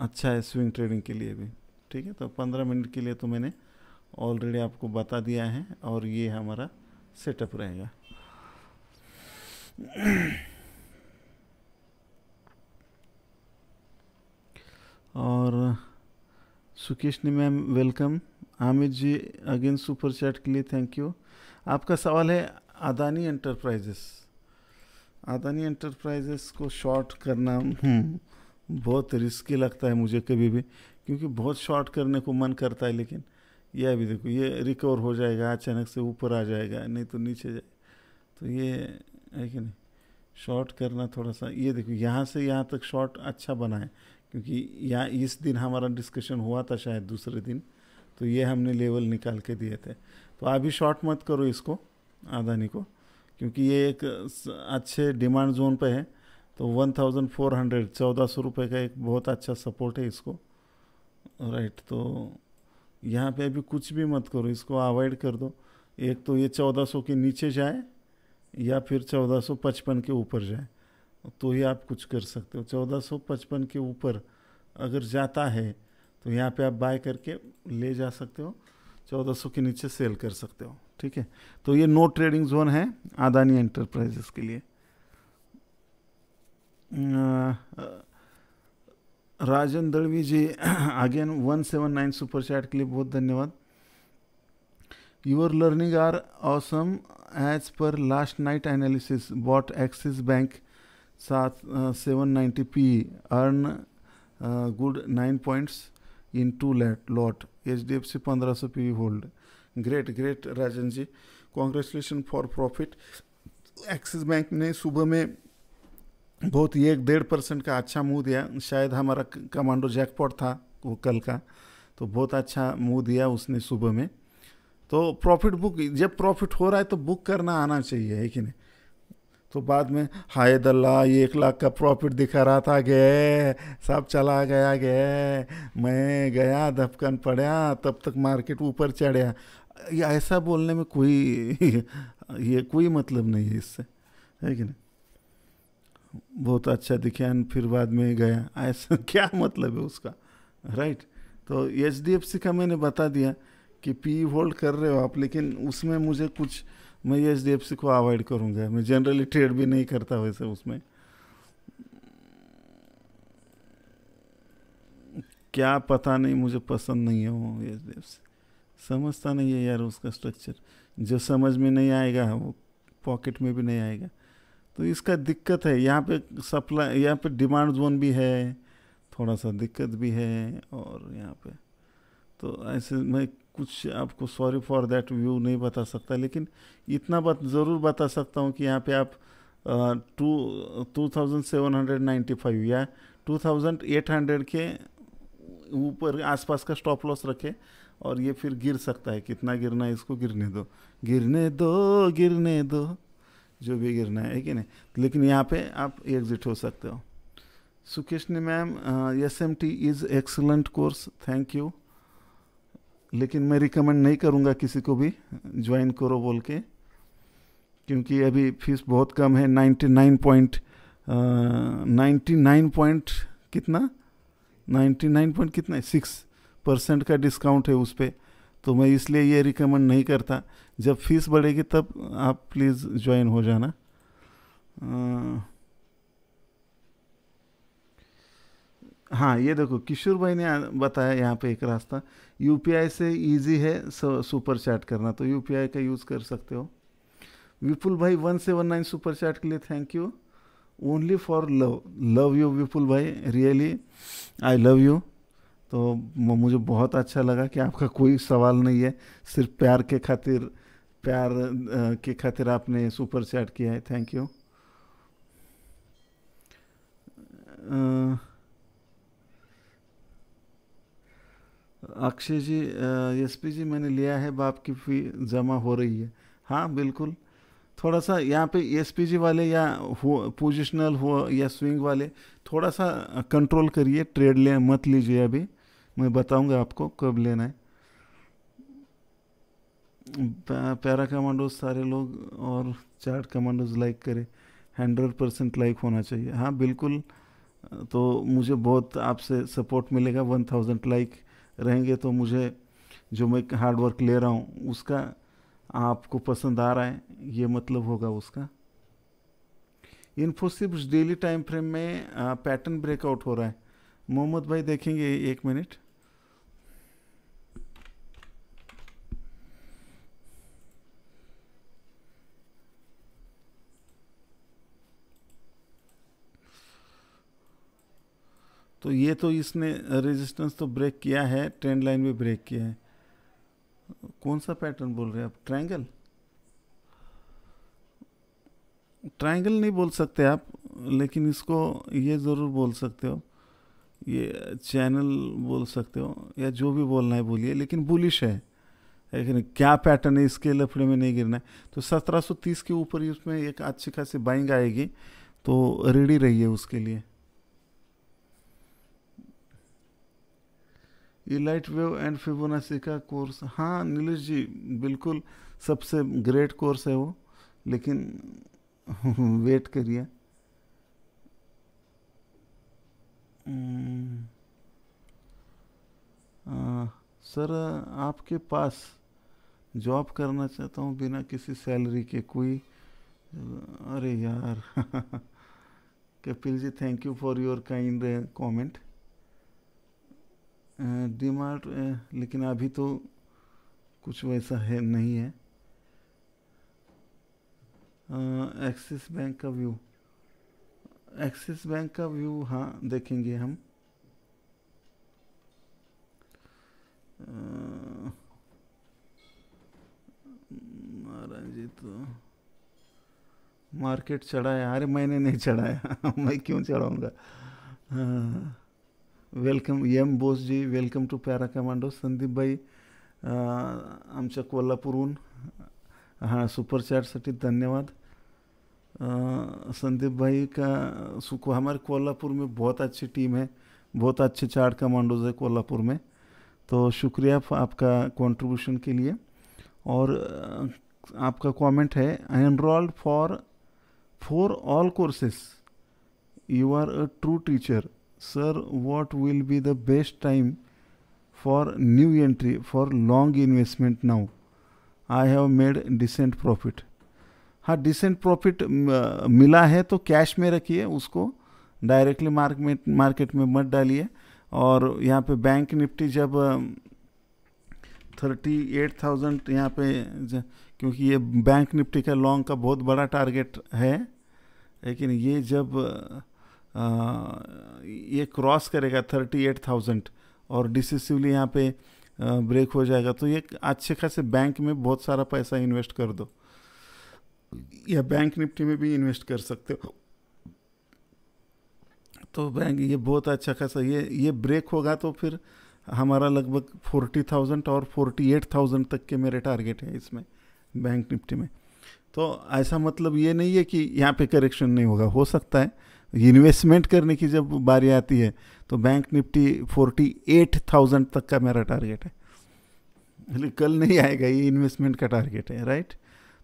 अच्छा है स्विंग ट्रेडिंग के लिए भी। ठीक है? तो पंद्रह मिनट के लिए तो मैंने ऑलरेडी आपको बता दिया है और ये हमारा सेटअप रहेगा। और Sukeshini ma'am welcome Hamid ji again super chat के लिए थैंक यू आपका सवाल है अदानी एंटरप्राइजेस अदानी एंटरप्राइजेस को शॉर्ट करना हम्म, बहुत रिस्की लगता है मुझे कभी भी क्योंकि बहुत शॉर्ट करने को मन करता है लेकिन यह अभी देखो ये रिकवर हो जाएगा अचानक से ऊपर आ जाएगा नहीं तो नीचे जाए। तो ये है कि नहीं? शॉर्ट करना थोड़ा सा ये देखो यहाँ से यहाँ तक शॉर्ट अच्छा बना है। क्योंकि यहाँ इस दिन हमारा डिस्कशन हुआ था शायद दूसरे दिन तो ये हमने लेवल निकाल के दिए थे। तो अभी शॉर्ट मत करो इसको, आदानी को, क्योंकि ये एक अच्छे डिमांड जोन पे है। तो वन थाउज़ेंड फोर हंड्रेड चौदह सौ रुपये का एक बहुत अच्छा सपोर्ट है इसको। राइट तो यहाँ पे अभी कुछ भी मत करो, इसको अवॉइड कर दो। एक तो ये चौदह सौ के नीचे जाए या फिर चौदह सौ पचपन के ऊपर जाए। तो ही आप कुछ कर सकते हो। चौदह सौ पचपन के ऊपर अगर जाता है तो यहाँ पे आप बाय करके ले जा सकते हो। चौदह सौ के नीचे सेल कर सकते हो। ठीक है? तो ये नो ट्रेडिंग जोन है आदानी एंटरप्राइजेस के लिए। Rajan Dadvi ji again one seven nine super chat के लिए बहुत धन्यवाद। Your learning are awesome as per last night analysis bought Axis bank सात seven ninety P, earn good nine points in two lot, lot H D F C पंद्रह सौ P hold. Great great, Rajan ji. Congratulation for profit Axis bank ने सुबह में बहुत ही एक डेढ़ percent का अच्छा मुँह दिया। शायद हमारा कमांडो जैकपॉट था वो कल का तो बहुत अच्छा मुँह दिया उसने सुबह में। तो प्रॉफिट बुक जब प्रॉफिट हो रहा है तो बुक करना आना चाहिए, है कि नहीं? तो बाद में हाय दल्ला एक लाख का प्रॉफिट दिखा रहा था गे सब चला गया गे मैं गया धपकन पड़ा, तब तक मार्केट ऊपर चढ़ा। ये ऐसा बोलने में कोई, ये कोई मतलब नहीं है इससे, है कि नहीं? बहुत अच्छा दिखा फिर बाद में गया। ऐसा क्या मतलब है उसका राइट तो एच का मैंने बता दिया कि पी होल्ड कर रहे हो आप, लेकिन उसमें मुझे कुछ मैं ये एच को अवॉइड करूँगा। मैं जनरली ट्रेड भी नहीं करता वैसे उसमें। क्या पता नहीं, मुझे पसंद नहीं है वो एच डी एफ़ सी समझता नहीं है यार उसका स्ट्रक्चर जो समझ में नहीं आएगा, वो पॉकेट में भी नहीं आएगा। तो इसका दिक्कत है। यहाँ पे सप्लाई यहाँ पे डिमांड जोन भी है, थोड़ा सा दिक्कत भी है और यहाँ पे। तो ऐसे मैं कुछ आपको सॉरी फॉर दैट व्यू नहीं बता सकता, लेकिन इतना बात ज़रूर बता सकता हूँ कि यहाँ पे आप two two thousand seven hundred ninety five या टू थाउज़ेंड एट हंड्रेड के ऊपर आसपास का स्टॉप लॉस रखे और ये फिर गिर सकता है। कितना गिरना है इसको गिरने दो। गिरने दो गिरने दो, जो भी गिरना है कि नहीं? लेकिन यहाँ पे आप एग्जिट हो सकते हो। Sukeshini ma'am S M T is excellent course thank you लेकिन मैं रिकमेंड नहीं करूँगा किसी को भी ज्वाइन करो बोल के क्योंकि अभी फ़ीस बहुत कम है ninety nine point ninety nine point कितना? नाइन्टी नाइन पॉइंट कितना सिक्स परसेंट का डिस्काउंट है उस पर तो मैं इसलिए ये रिकमेंड नहीं करता। जब फ़ीस बढ़ेगी तब आप प्लीज़ ज्वाइन हो जाना। आ, हाँ ये देखो किशोर भाई ने बताया यहाँ पे एक रास्ता। यूपीआई से इजी है सुपर चैट करना तो यूपीआई का यूज़ कर सकते हो। विपुल भाई one seven nine super chat के लिए thank you only for love love you Vipul भाई रियली आई लव यू तो मुझे बहुत अच्छा लगा कि आपका कोई सवाल नहीं है, सिर्फ़ प्यार के खातिर, प्यार के खातिर आपने सुपर चैट किया है thank you Akshay ji S P G मैंने लिया है, बाप की फ़ी जमा हो रही है। हाँ बिल्कुल। थोड़ा सा यहाँ पी जी वाले या हो पोजिशनल हो या स्विंग वाले, थोड़ा सा कंट्रोल करिए ट्रेड ले, मत लीजिए अभी। मैं बताऊँगा आपको कब लेना है। पैरा कमांडोज सारे लोग और चार्ट कमांडोज लाइक करें। हंड्रेड परसेंट लाइक होना चाहिए। हाँ बिल्कुल। तो मुझे बहुत आपसे सपोर्ट मिलेगा। वन थाउज़ेंड लाइक रहेंगे तो मुझे जो मैं हार्ड वर्क ले रहा हूँ, उसका आपको पसंद आ रहा है, ये मतलब होगा उसका। इन्फोसिप्स डेली टाइम फ्रेम में पैटर्न ब्रेकआउट हो रहा है। मोहम्मद भाई देखेंगे एक मिनट तो ये तो इसने रेजिस्टेंस तो ब्रेक किया है ट्रेंड लाइन भी ब्रेक किया है। कौन सा पैटर्न बोल रहे हैं आप? ट्रायंगल ट्रायंगल नहीं बोल सकते आप, लेकिन इसको ये ज़रूर बोल सकते हो। ये चैनल बोल सकते हो, या जो भी बोलना है बोलिए, लेकिन बुलिश है। लेकिन क्या पैटर्न है? इसके लफड़े में नहीं गिरना है। तो 1730 के ऊपर ही उसमें एक अच्छी खासी बाइंग आएगी तो रेडी रहिए उसके लिए। ये लाइट वेव एंड फिबोनाची का कोर्स हाँ नीलेश जी बिल्कुल सबसे ग्रेट कोर्स है वो लेकिन वेट करिए। हम्म, सर आपके पास जॉब करना चाहता हूँ बिना किसी सैलरी के कोई अरे यार Kapil ji thank you for your kind comment D Mart लेकिन अभी तो कुछ वैसा है, नहीं है। एक्सिस बैंक का व्यू। एक्सिस बैंक का व्यू हाँ देखेंगे हम। महाराज जी तो मार्केट चढ़ाया। अरे, मैंने नहीं चढ़ाया। मैं क्यों चढ़ाऊँगा? Welcome M Bose ji welcome to para commando Sandeep संदीपबाई आमच्या कोल्हापूरहून हाँ सुपर चैटसाठी धन्यवाद संदीप भाई का सुको हमारे कोल्हापुर में बहुत अच्छी टीम है बहुत अच्छे चार्ट कमांडोज है कोल्हापुर में तो शुक्रिया आपका कंट्रीब्यूशन के लिए और आपका कमेंट है I enrolled for for all courses you are a true teacher sir what will be the best time for new entry for long investment now I have made decent profit हाँ decent profit मिला है तो cash में रखिए, उसको directly market market में मत डालिए। और यहाँ पे बैंक निफ्टी जब थर्टी एट थाउज़ेंड यहाँ पे क्योंकि ये बैंक निफ्टी का लॉन्ग का बहुत बड़ा टारगेट है, लेकिन ये जब ये क्रॉस करेगा थर्टी एट थाउज़ेंड और डिसिसिवली यहाँ पे ब्रेक हो जाएगा। तो ये अच्छे खासे बैंक में बहुत सारा पैसा इन्वेस्ट कर दो। या बैंक निफ्टी में भी इन्वेस्ट कर सकते हो। तो बैंक ये बहुत अच्छा खासा, ये ये ब्रेक होगा तो फिर हमारा लगभग फोर्टी थाउज़ेंड और फोर्टी एट थाउज़ेंड तक के मेरे टारगेट है इसमें बैंक निफ्टी में। तो ऐसा मतलब ये नहीं है कि यहाँ पे करेक्शन नहीं होगा। हो सकता है इन्वेस्टमेंट करने की जब बारी आती है तो Bank Nifty forty eight thousand तक का मेरा टारगेट है। कल नहीं आएगा, ये इन्वेस्टमेंट का टारगेट है राइट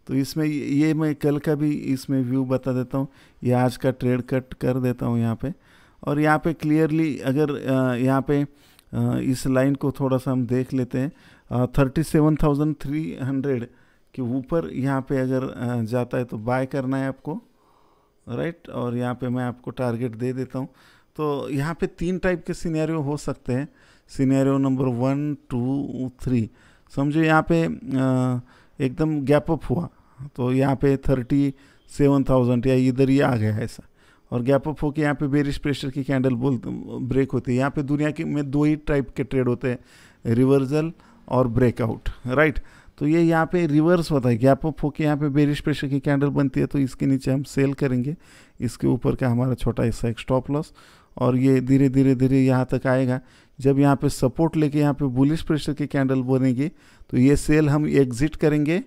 तो इसमें ये मैं कल का भी इसमें व्यू बता देता हूँ। ये आज का ट्रेड कट कर देता हूँ यहाँ पे। और यहाँ पे क्लियरली अगर यहाँ पे इस लाइन को थोड़ा सा हम देख लेते हैं thirty seven thousand three hundred के ऊपर यहाँ पे अगर जाता है तो बाय करना है आपको। राइट और यहाँ पे मैं आपको टारगेट दे देता हूँ। तो यहाँ पे तीन टाइप के सिनेरियो हो सकते हैं। Scenario number one two three समझो यहाँ पे एकदम गैप अप हुआ। तो यहाँ पे थर्टी सेवन थाउज़ेंड या इधर ही आ गया ऐसा। और गैप अप होकर यहाँ पे बेरिश प्रेशर की कैंडल बोल ब्रेक होती है। यहाँ पे दुनिया के में दो ही टाइप के ट्रेड होते हैं। रिवर्जल और ब्रेकआउट राइट तो ये यहाँ पे रिवर्स होता है गैप अप होकर यहाँ पे बेरिश प्रेशर की कैंडल बनती है तो इसके नीचे हम सेल करेंगे। इसके ऊपर का हमारा छोटा हिस्सा एक स्टॉप लॉस और ये धीरे धीरे धीरे यहाँ तक आएगा। जब यहाँ पे सपोर्ट लेके यहाँ पे बुलिश प्रेशर की कैंडल बनेगी तो ये सेल हम एग्जिट करेंगे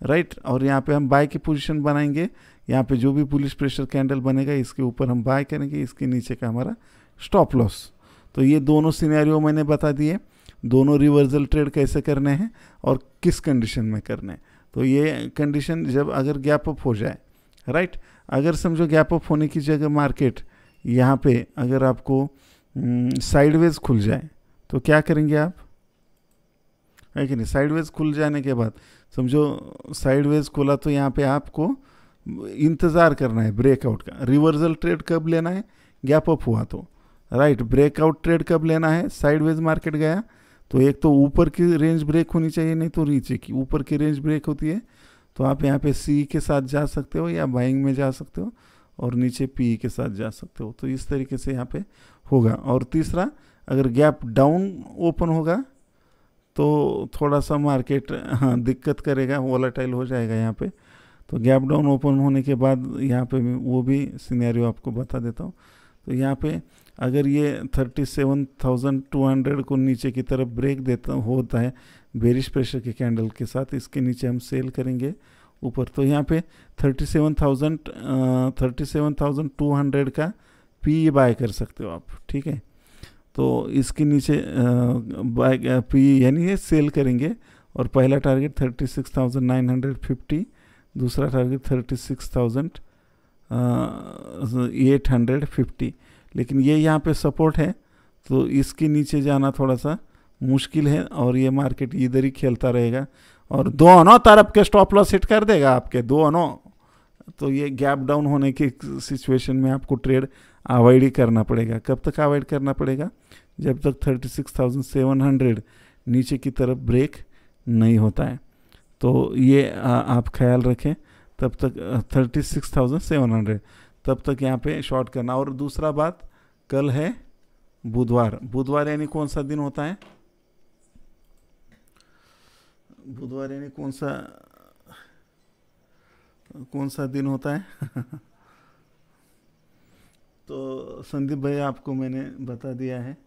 राइट और यहाँ पे हम बाय की पोजीशन बनाएँगे। यहाँ पे जो भी पुलिस प्रेशर कैंडल बनेगा, इसके ऊपर हम बाय करेंगे। इसके नीचे का हमारा स्टॉप लॉस तो ये दोनों सिनेरियो मैंने बता दिए। दोनों रिवर्सल ट्रेड कैसे करने हैं और किस कंडीशन में करने हैं। तो ये कंडीशन जब अगर गैप अप हो जाए राइट अगर समझो गैप अप होने की जगह मार्केट यहाँ पे अगर आपको साइडवेज खुल जाए तो क्या करेंगे आप? है कि नहीं? साइडवेज खुल जाने के बाद, समझो साइडवेज खुला तो यहाँ पे आपको इंतज़ार करना है ब्रेकआउट का। रिवर्सल ट्रेड कब लेना है? गैप अप हुआ तो। राइट ब्रेकआउट ट्रेड कब लेना है? साइडवेज मार्केट गया। तो एक तो ऊपर की रेंज ब्रेक होनी चाहिए, नहीं तो नीचे की। ऊपर की रेंज ब्रेक होती है तो आप यहाँ पे सी के साथ जा सकते हो या बाइंग में जा सकते हो और नीचे पी के साथ जा सकते हो। तो इस तरीके से यहाँ पे होगा। और तीसरा, अगर गैप डाउन ओपन होगा तो थोड़ा सा मार्केट हाँ दिक्कत करेगा वॉलाटाइल हो जाएगा यहाँ पे। तो गैप डाउन ओपन होने के बाद यहाँ पे वो भी सिनेरियो आपको बता देता हूँ। तो यहाँ पे अगर ये 37,200 को नीचे की तरफ़ ब्रेक देता होता है बेरिश प्रेशर के कैंडल के साथ इसके नीचे हम सेल करेंगे ऊपर। तो यहाँ पे 37,000 37,200 का पी बाय कर सकते हो आप ठीक है? तो इसके नीचे बाय पी यानी ये सेल करेंगे और पहला टारगेट 36,950 दूसरा टारगेट 36,850 लेकिन ये यहाँ पे सपोर्ट है तो इसके नीचे जाना थोड़ा सा मुश्किल है और ये मार्केट इधर ही खेलता रहेगा। और दोनों तरफ़ के स्टॉप लॉस हिट कर देगा आपके दोनों। तो ये गैप डाउन होने की सिचुएशन में आपको ट्रेड अवॉइड ही करना पड़ेगा। कब तक अवॉइड करना पड़ेगा? जब तक 36,700 नीचे की तरफ़ ब्रेक नहीं होता है। तो ये आ, आप ख्याल रखें तब तक 36,700 तब तक यहाँ पे शॉर्ट करना। और दूसरा बात, कल है बुधवार। बुधवार यानी कौन सा दिन होता है? बुधवार यानी कौन सा कौन सा दिन होता है? तो संदीप भाई, आपको मैंने बता दिया है।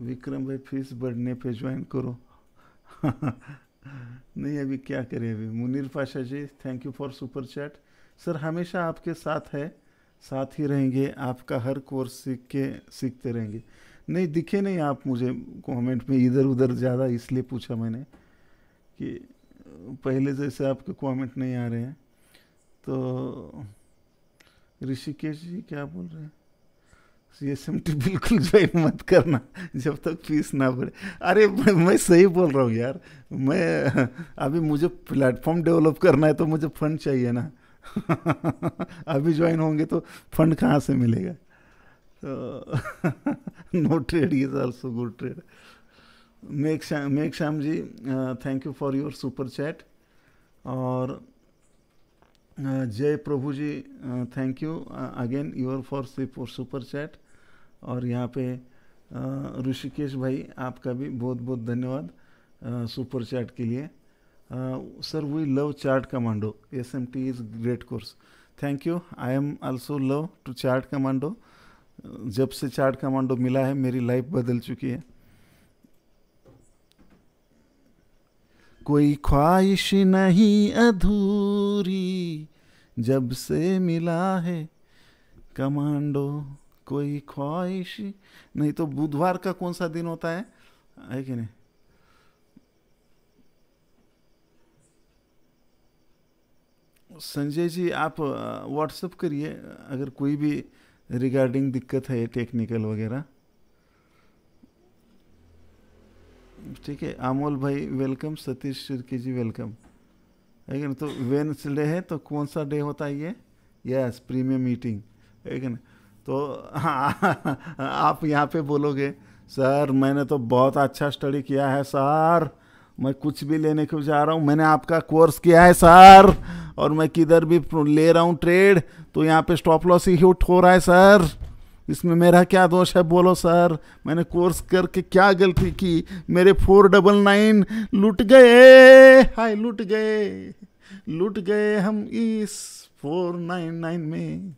विक्रम भाई फ़ीस बढ़ने पे ज्वाइन करो। नहीं, अभी क्या करें अभी? Munir Pasha ji thank you for super chat sir हमेशा आपके साथ है, साथ ही रहेंगे, आपका हर कोर्स सीख के, सीखते रहेंगे। नहीं, दिखे नहीं आप मुझे कमेंट में इधर उधर ज़्यादा, इसलिए पूछा मैंने कि, पहले जैसे आपके कमेंट नहीं आ रहे हैं। तो ऋषिकेश जी, क्या बोल रहे हैं? सी एस एम टी बिल्कुल ज्वाइन मत करना, जब तक फ़ीस ना बढ़े। अरे, मैं सही बोल रहा हूँ यार। मैं, अभी मुझे प्लेटफॉर्म डेवलप करना है तो मुझे फंड चाहिए ना। अभी ज्वाइन होंगे तो फंड कहाँ से मिलेगा? तो no trade is also good trade make Shyam make Shyam ji thank you for your super chat और Jai Prabhu ji thank you again your for super chat और यहाँ पे ऋषिकेश भाई, आपका भी बहुत बहुत धन्यवाद सुपर चैट के लिए। Sir we love chart commando S M T is great course thank you I am also love to chart commando. जब से चार्ट कमांडो मिला है, मेरी लाइफ बदल चुकी है। कोई ख्वाहिश नहीं अधूरी, जब से मिला है कमांडो। कोई ख्वाहिश? नहीं तो बुधवार का कौन सा दिन होता है? है कि नहीं? संजय जी, आप व्हाट्सअप करिए, अगर कोई भी रिगार्डिंग दिक्कत है टेक्निकल वगैरह। ठीक है, अमोल भाई वेलकम सतीश शिरके जी वेलकम है ना तो वेन्सडे है तो कौन सा डे होता है ये? यस प्रीमियम मीटिंग है तो आप यहाँ पे बोलोगे, सर, मैंने तो बहुत अच्छा स्टडी किया है, सर। मैं कुछ भी लेने को जा रहा हूँ। मैंने आपका कोर्स किया है, सर। और मैं किधर भी ले रहा हूँ ट्रेड तो यहाँ पे स्टॉप लॉस ही हिट हो रहा है, सर। इसमें मेरा क्या दोष है, बोलो, सर। मैंने कोर्स करके क्या गलती की? मेरे फोर डबल नाइन लुट गए। हाय, लुट गए। लुट गए हम इस फोर नाइन नाइन में।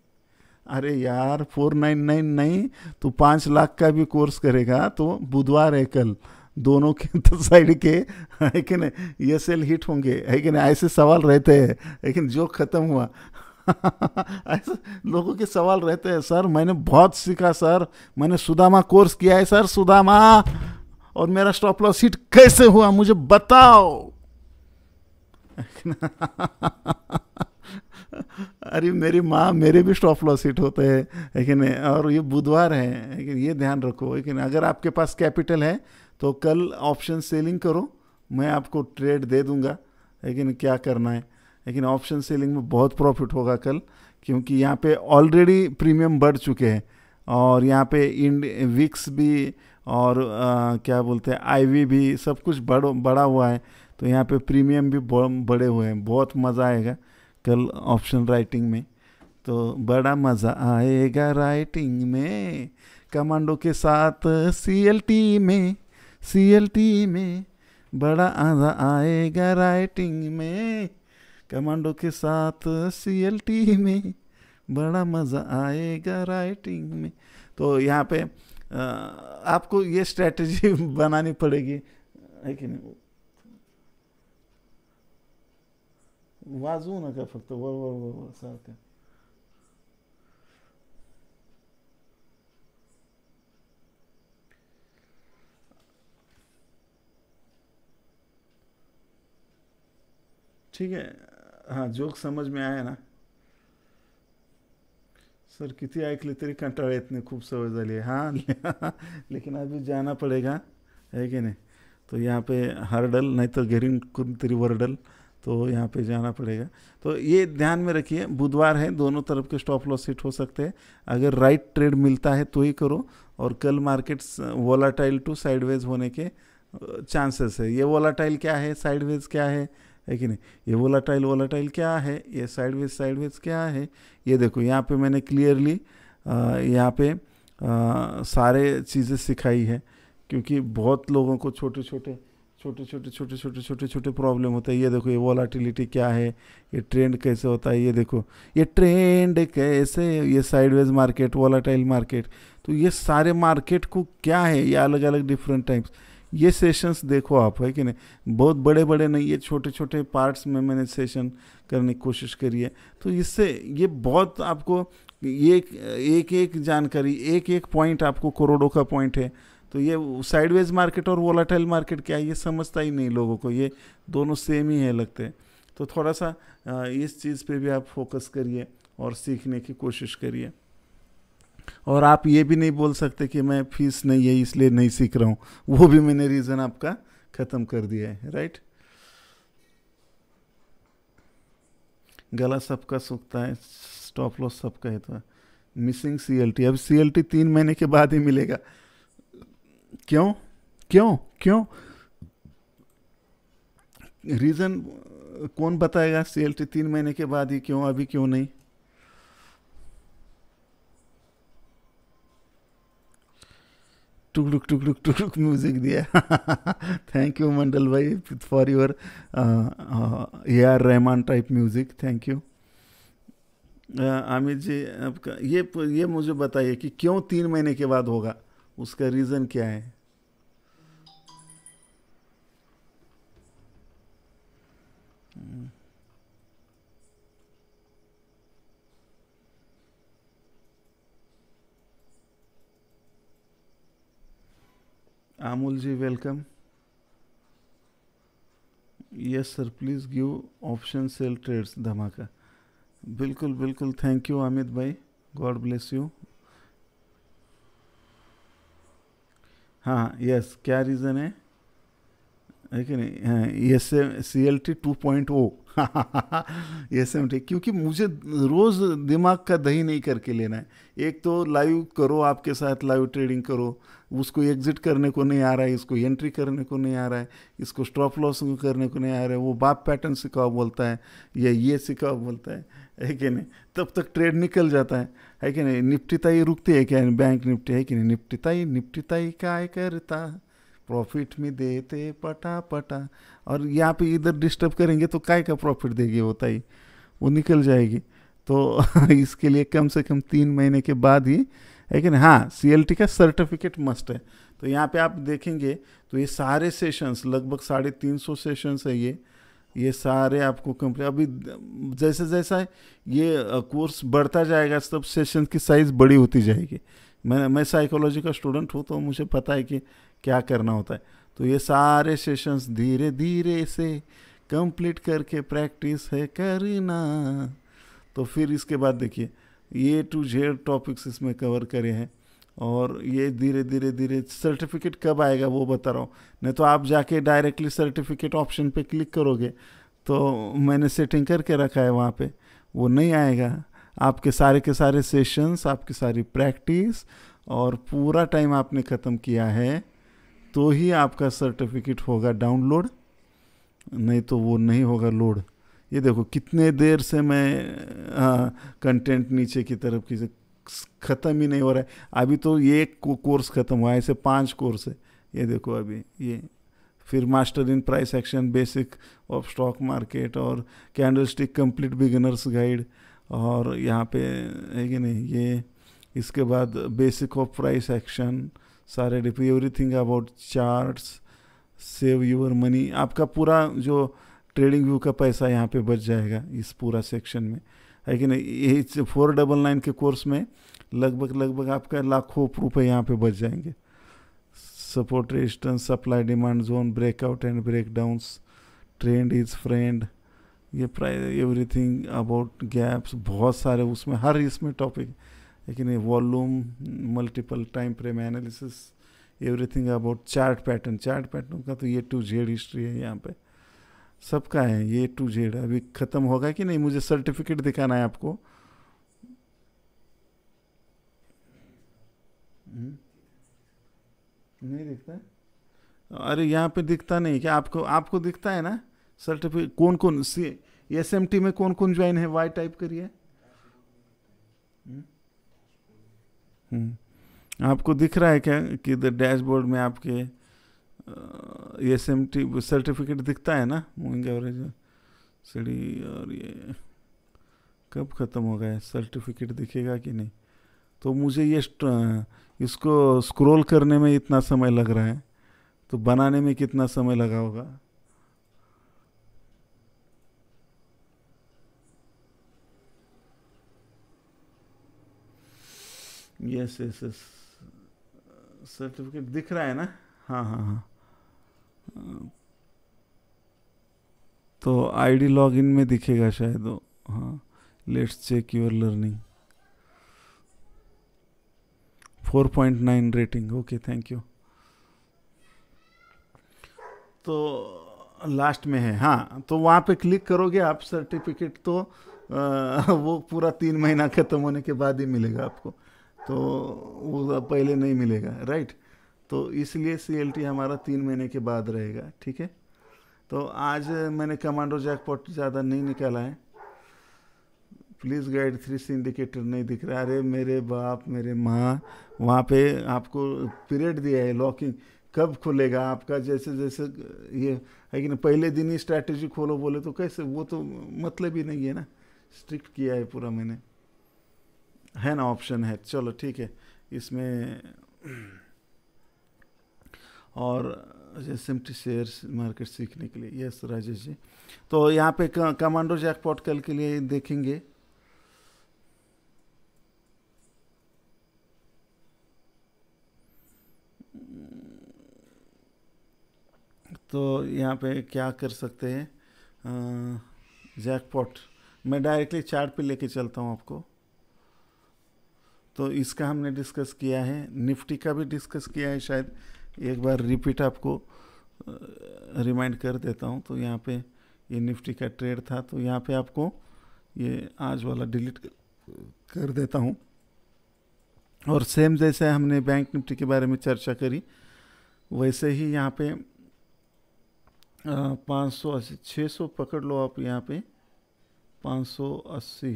अरे यार, फोर नाइन नाइन नहीं तो पाँच लाख का भी कोर्स करेगा तो बुधवार है कल। दोनों के तो साइड के, है कि नहीं? ये सेल हिट होंगे, है कि नहीं? ऐसे सवाल रहते हैं लेकिन जो ख़त्म हुआ। ऐसे लोगों के सवाल रहते हैं, सर, मैंने बहुत सीखा, सर। मैंने सुदामा कोर्स किया है, सर, सुदामा। और मेरा स्टॉप लॉस हिट कैसे हुआ, मुझे बताओ। अरे मेरी माँ मेरे भी स्टॉप लॉस हिट होते हैं लेकिन और ये बुधवार है लेकिन ये ध्यान रखो लेकिन अगर आपके पास कैपिटल है तो कल ऑप्शन सेलिंग करो मैं आपको ट्रेड दे दूँगा लेकिन क्या करना है? लेकिन ऑप्शन सेलिंग में बहुत प्रॉफिट होगा कल क्योंकि यहाँ पे ऑलरेडी प्रीमियम बढ़ चुके हैं और यहाँ पे इंड विक्स भी और आ, क्या बोलते हैं आईवी भी सब कुछ बढ़ बढ़ा हुआ है तो यहाँ पे प्रीमियम भी बड़े हुए हैं बहुत मज़ा आएगा। कल ऑप्शन राइटिंग में तो बड़ा मज़ा आएगा राइटिंग में। कमांडो के साथ सीएलटी में सीएलटी में बड़ा आजा आएगा राइटिंग में। कमांडो के साथ सीएलटी में बड़ा मज़ा आएगा राइटिंग में। तो यहाँ पे आ, आपको ये स्ट्रेटजी बनानी पड़ेगी। है कि नहीं? वाजू नका फक्त वर वर सारखं ठीक है हाँ जोक समझ में आया ना? सर किती ऐकले तरी कंटाळा येत नाही खूप सवय झाली आहे हाँ लेकिन अभी जाना पड़ेगा, है कि नहीं? तो यहाँ पे हर्डल, नहीं तो घेरिन तरी वर्डल। तो यहाँ पे जाना पड़ेगा। तो ये ध्यान में रखिए बुधवार है दोनों तरफ़ के स्टॉप लॉस हिट हो सकते हैं। अगर राइट ट्रेड मिलता है तो ही करो और कल मार्केट्स वोलाटाइल टू साइडवेज होने के चांसेस है। ये वोलाटाइल क्या है? साइडवेज क्या है? है कि नहीं? ये वोलाटाइल वोलाटाइल क्या है? ये साइडवेज साइडवेज क्या है? ये देखो यहाँ पे मैंने क्लियरली यहाँ पे आ, सारे चीज़ें सिखाई है क्योंकि बहुत लोगों को छोटे छोटे छोटे छोटे छोटे छोटे छोटे छोटे प्रॉब्लम होते हैं। ये देखो, ये वॉलाटिलिटी क्या है? ये ट्रेंड कैसे होता है? ये देखो, ये ट्रेंड कैसे? ये साइडवेज मार्केट वॉलाटाइल मार्केट तो ये सारे मार्केट को क्या है? ये अलग अलग डिफरेंट टाइप्स ये सेशंस देखो आप, है कि नहीं? बहुत बड़े बड़े नहीं, ये छोटे छोटे पार्ट्स में मैंने सेशन करने की कोशिश करी है। तो इससे ये बहुत आपको एक एक एक जानकारी, एक एक पॉइंट आपको करोड़ों का पॉइंट है। तो ये साइडवेज मार्केट और वोलाटाइल मार्केट क्या है? ये समझता ही नहीं लोगों को। ये दोनों सेम ही है लगते हैं। तो थोड़ा सा इस चीज़ पे भी आप फोकस करिए और सीखने की कोशिश करिए। और आप ये भी नहीं बोल सकते कि मैं फ़ीस नहीं है, इसलिए नहीं सीख रहा हूँ। वो भी मैंने रीज़न आपका ख़त्म कर दिया है राइट गला सबका सूखता है स्टॉप लॉस सबका है तो। मिसिंग सी एल टी अब सी एल टी तीन महीने के बाद ही मिलेगा। क्यों? क्यों? क्यों? रीज़न कौन बताएगा सी एल तीन महीने के बाद ही क्यों, अभी क्यों नहीं? टुक टुक टुक टुक टुक टुक म्यूज़िक दिया थैंक यू मंडल भाई for your A R Rahman type music thank you Aamir ji, आपका, ये ये मुझे बताइए कि क्यों तीन महीने के बाद होगा? उसका रीज़न क्या है? Amul ji welcome yes sir please give option sell trades धमाका. बिल्कुल बिल्कुल थैंक यू अमित भाई. गॉड ब्लेस यू हाँ यस क्या रीज़न है? है कि नहीं? S M C L T two point O S M T क्योंकि मुझे रोज़ दिमाग का दही नहीं करके लेना है। एक तो लाइव करो, आपके साथ लाइव ट्रेडिंग करो। उसको एग्जिट करने को नहीं आ रहा है, इसको एंट्री करने को नहीं आ रहा है, इसको स्टॉप लॉस करने को नहीं आ रहा है। वो बाप पैटर्न सिखाओ बोलता है, या ये सिखाओ बोलता है। है कि नहीं? तब तक ट्रेड निकल जाता है। है कि नहीं? निपटिताई रुकती है क्या? बैंक निपटी है कि नहीं? निपटिताई निपटिताई काय करता? प्रॉफिट में देते पटा पटा और यहाँ पे इधर डिस्टर्ब करेंगे तो काय का प्रॉफिट देगी वो ताई? वो निकल जाएगी। तो इसके लिए कम से कम तीन महीने के बाद ही, है कि नहीं? हाँ सी का सर्टिफिकेट मस्ट है। तो यहाँ पे आप देखेंगे तो ये सारे सेशंस लगभग साढ़े तीन सौ सेशंस है ये। ये सारे आपको कंप्लीट अभी जैसे जैसा ये कोर्स बढ़ता जाएगा, सब सेशन की साइज़ बड़ी होती जाएगी। मैं मैं साइकोलॉजी का स्टूडेंट हूँ तो मुझे पता है कि क्या करना होता है। तो ये सारे सेशंस धीरे धीरे से कंप्लीट करके प्रैक्टिस है करना। तो फिर इसके बाद देखिए ये टू जेड टॉपिक्स इसमें कवर करे हैं। और ये धीरे धीरे धीरे सर्टिफिकेट कब आएगा वो बता रहा हूँ। नहीं तो आप जाके डायरेक्टली सर्टिफिकेट ऑप्शन पे क्लिक करोगे। तो मैंने सेटिंग करके रखा है वहाँ पे। वो नहीं आएगा। आपके सारे के सारे सेशंस आपकी सारी प्रैक्टिस और पूरा टाइम आपने ख़त्म किया है तो ही आपका सर्टिफिकेट होगा डाउनलोड नहीं तो वो नहीं होगा लोड ये देखो कितने देर से मैं कंटेंट नीचे की तरफ़ की ख़त्म ही नहीं हो रहा है। अभी तो ये कोर्स ख़त्म हुआ है, ऐसे पाँच कोर्स है। ये देखो अभी, ये। फिर master in price action, basic of stock market और candle stick complete beginners guide और यहाँ पे है कि नहीं, ये। इसके बाद बेसिक ऑफ़ प्राइस एक्शन, सारे dip, everything about charts, save your money. आपका पूरा जो ट्रेडिंग व्यू का पैसा यहाँ पे बच जाएगा इस पूरा सेक्शन में। है कि नहीं? ये फोर डबल नाइन के कोर्स में लगभग लगभग आपका लाखों रुपये यहाँ पे बच जाएँगे। Support resistance, supply demand zone, breakout and break downs trend is friend, ये प्राइस, एवरीथिंग अबाउट गैप्स, बहुत सारे उसमें, हर इसमें टॉपिक लेकिन volume, multiple time frame analysis, everything about chart pattern. Chart pattern का तो ये टू जेड हिस्ट्री है यहाँ पे। सबका है, ये टू जेड अभी ख़त्म होगा कि नहीं? मुझे सर्टिफिकेट दिखाना है आपको। हम्म? नहीं दिखता अरे, यहाँ पे दिखता नहीं। क्या आपको आपको दिखता है ना? सर्टिफिकेट कौन कौन? सी एस एम टी में कौन कौन ज्वाइन है? वाई टाइप करिए। हम्म? हम्म। आपको दिख रहा है क्या कि डैशबोर्ड में आपके एस एम टी सर्टिफिकेट दिखता है ना? मूविंग एवरेज सीढ़ी और ये कब ख़त्म है सर्टिफिकेट दिखेगा कि नहीं? तो मुझे ये इसको स्क्रॉल करने में इतना समय लग रहा है। तो बनाने में कितना समय लगा होगा? यस यस यस सर्टिफिकेट दिख रहा है ना? हाँ हाँ हाँ। तो आईडी लॉगिन में दिखेगा शायद वो। हाँ let's check your learning 4.9 rating okay thank you तो लास्ट में है हाँ तो वहाँ पे क्लिक करोगे आप सर्टिफिकेट तो आ, वो पूरा तीन महीना ख़त्म होने के बाद ही मिलेगा आपको। तो वो पहले नहीं मिलेगा राइट तो इसलिए सीएलटी हमारा तीन महीने के बाद रहेगा, ठीक है? तो आज मैंने कमांडो जैकपॉट ज़्यादा नहीं निकाला है। प्लीज़ गाइड थ्री से इंडिकेटर नहीं दिख रहा अरे मेरे बाप, मेरे माँ, वहाँ पे आपको पीरियड दिया है लॉकिंग कब खुलेगा? आपका जैसे जैसे ये है कि ना पहले दिन ही स्ट्रैटेजी खोलो बोले तो कैसे? वो तो मतलब ही नहीं है ना। स्ट्रिक्ट किया है पूरा मैंने। है ना ऑप्शन है। चलो, ठीक है। इसमें और सिम्टी शेयर मार्केट सीखने के लिए। यस राजेश जी। तो यहाँ पे कमांडो जैकपॉट कल के लिए देखेंगे। तो यहाँ पे क्या कर सकते हैं? जैकपॉट मैं डायरेक्टली चार्ट पे लेके चलता हूँ आपको। तो इसका हमने डिस्कस किया है। निफ्टी का भी डिस्कस किया है शायद। एक बार रिपीट आपको रिमाइंड कर देता हूँ। तो यहाँ पे ये निफ्टी का ट्रेड था तो यहाँ पे आपको ये आज वाला डिलीट कर देता हूँ। और सेम जैसे हमने बैंक निफ्टी के बारे में चर्चा करी, वैसे ही यहाँ पे पाँच सौ अस्सी छः सौ पकड़ लो आप यहाँ पे। पाँच सौ अस्सी,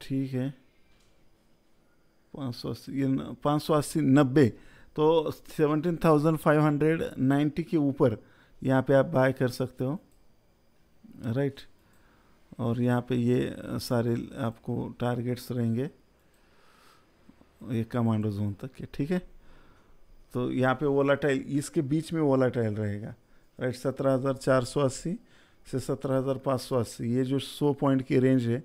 ठीक है। पाँच सौ अस्सी, पाँच सौ अस्सी नब्बे। तो seventeen thousand five hundred ninety के ऊपर यहाँ पे आप बाय कर सकते हो। राइट और यहाँ पे ये सारे आपको टारगेट्स रहेंगे। ये कमांडो जोन तक के, ठीक है? तो यहाँ पे वोलाटाइल इसके बीच में वोलाटाइल रहेगा। राइट सत्रह हज़ार चार सौ अस्सी से सत्रह हज़ार पाँच सौ अस्सी। ये जो सौ पॉइंट की रेंज है,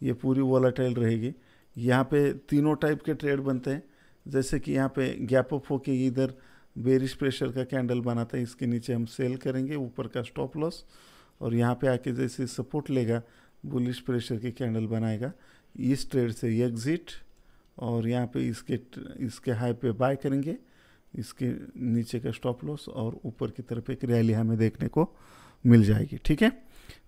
ये पूरी वोलाटाइल रहेगी। यहाँ पे तीनों टाइप के ट्रेड बनते हैं। जैसे कि यहाँ पे गैप अप होके इधर बेरिश प्रेशर का कैंडल बनाता है, इसके नीचे हम सेल करेंगे, ऊपर का स्टॉप लॉस और यहाँ पे आके जैसे सपोर्ट लेगा बुलिश प्रेशर के कैंडल बनाएगा। इस ट्रेड से एग्जिट और यहाँ पे इसके इसके हाई पे बाय करेंगे, इसके नीचे का स्टॉप लॉस और ऊपर की तरफ़ एक रैली हमें देखने को मिल जाएगी, ठीक है?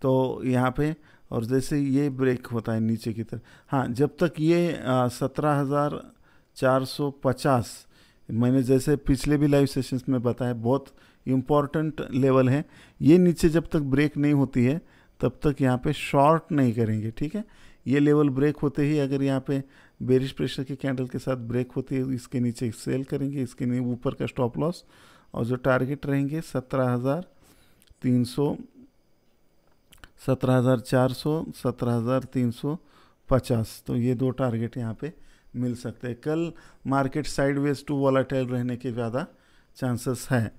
तो यहाँ पे और जैसे ये ब्रेक होता है नीचे की तरफ़। हाँ जब तक ये सत्रह हज़ार चार सौ पचास, मैंने जैसे पिछले भी लाइव सेशंस में बताया, बहुत इंपॉर्टेंट लेवल है। ये नीचे जब तक ब्रेक नहीं होती है, तब तक यहाँ पे शॉर्ट नहीं करेंगे, ठीक है? ये लेवल ब्रेक होते ही अगर यहाँ पे बेरिश प्रेशर के कैंडल के साथ ब्रेक होती है, इसके नीचे सेल करेंगे, इसके ऊपर का स्टॉप लॉस और जो टारगेट रहेंगे, सत्रह हज़ार तीन सौ सत्रह हज़ार चार सौ, सत्रह हज़ार तीन सौ पचास। तो ये दो टारगेट यहाँ पे मिल सकते हैं। कल मार्केट साइडवेज टू वॉलाटाइल रहने के ज़्यादा चांसेस हैं।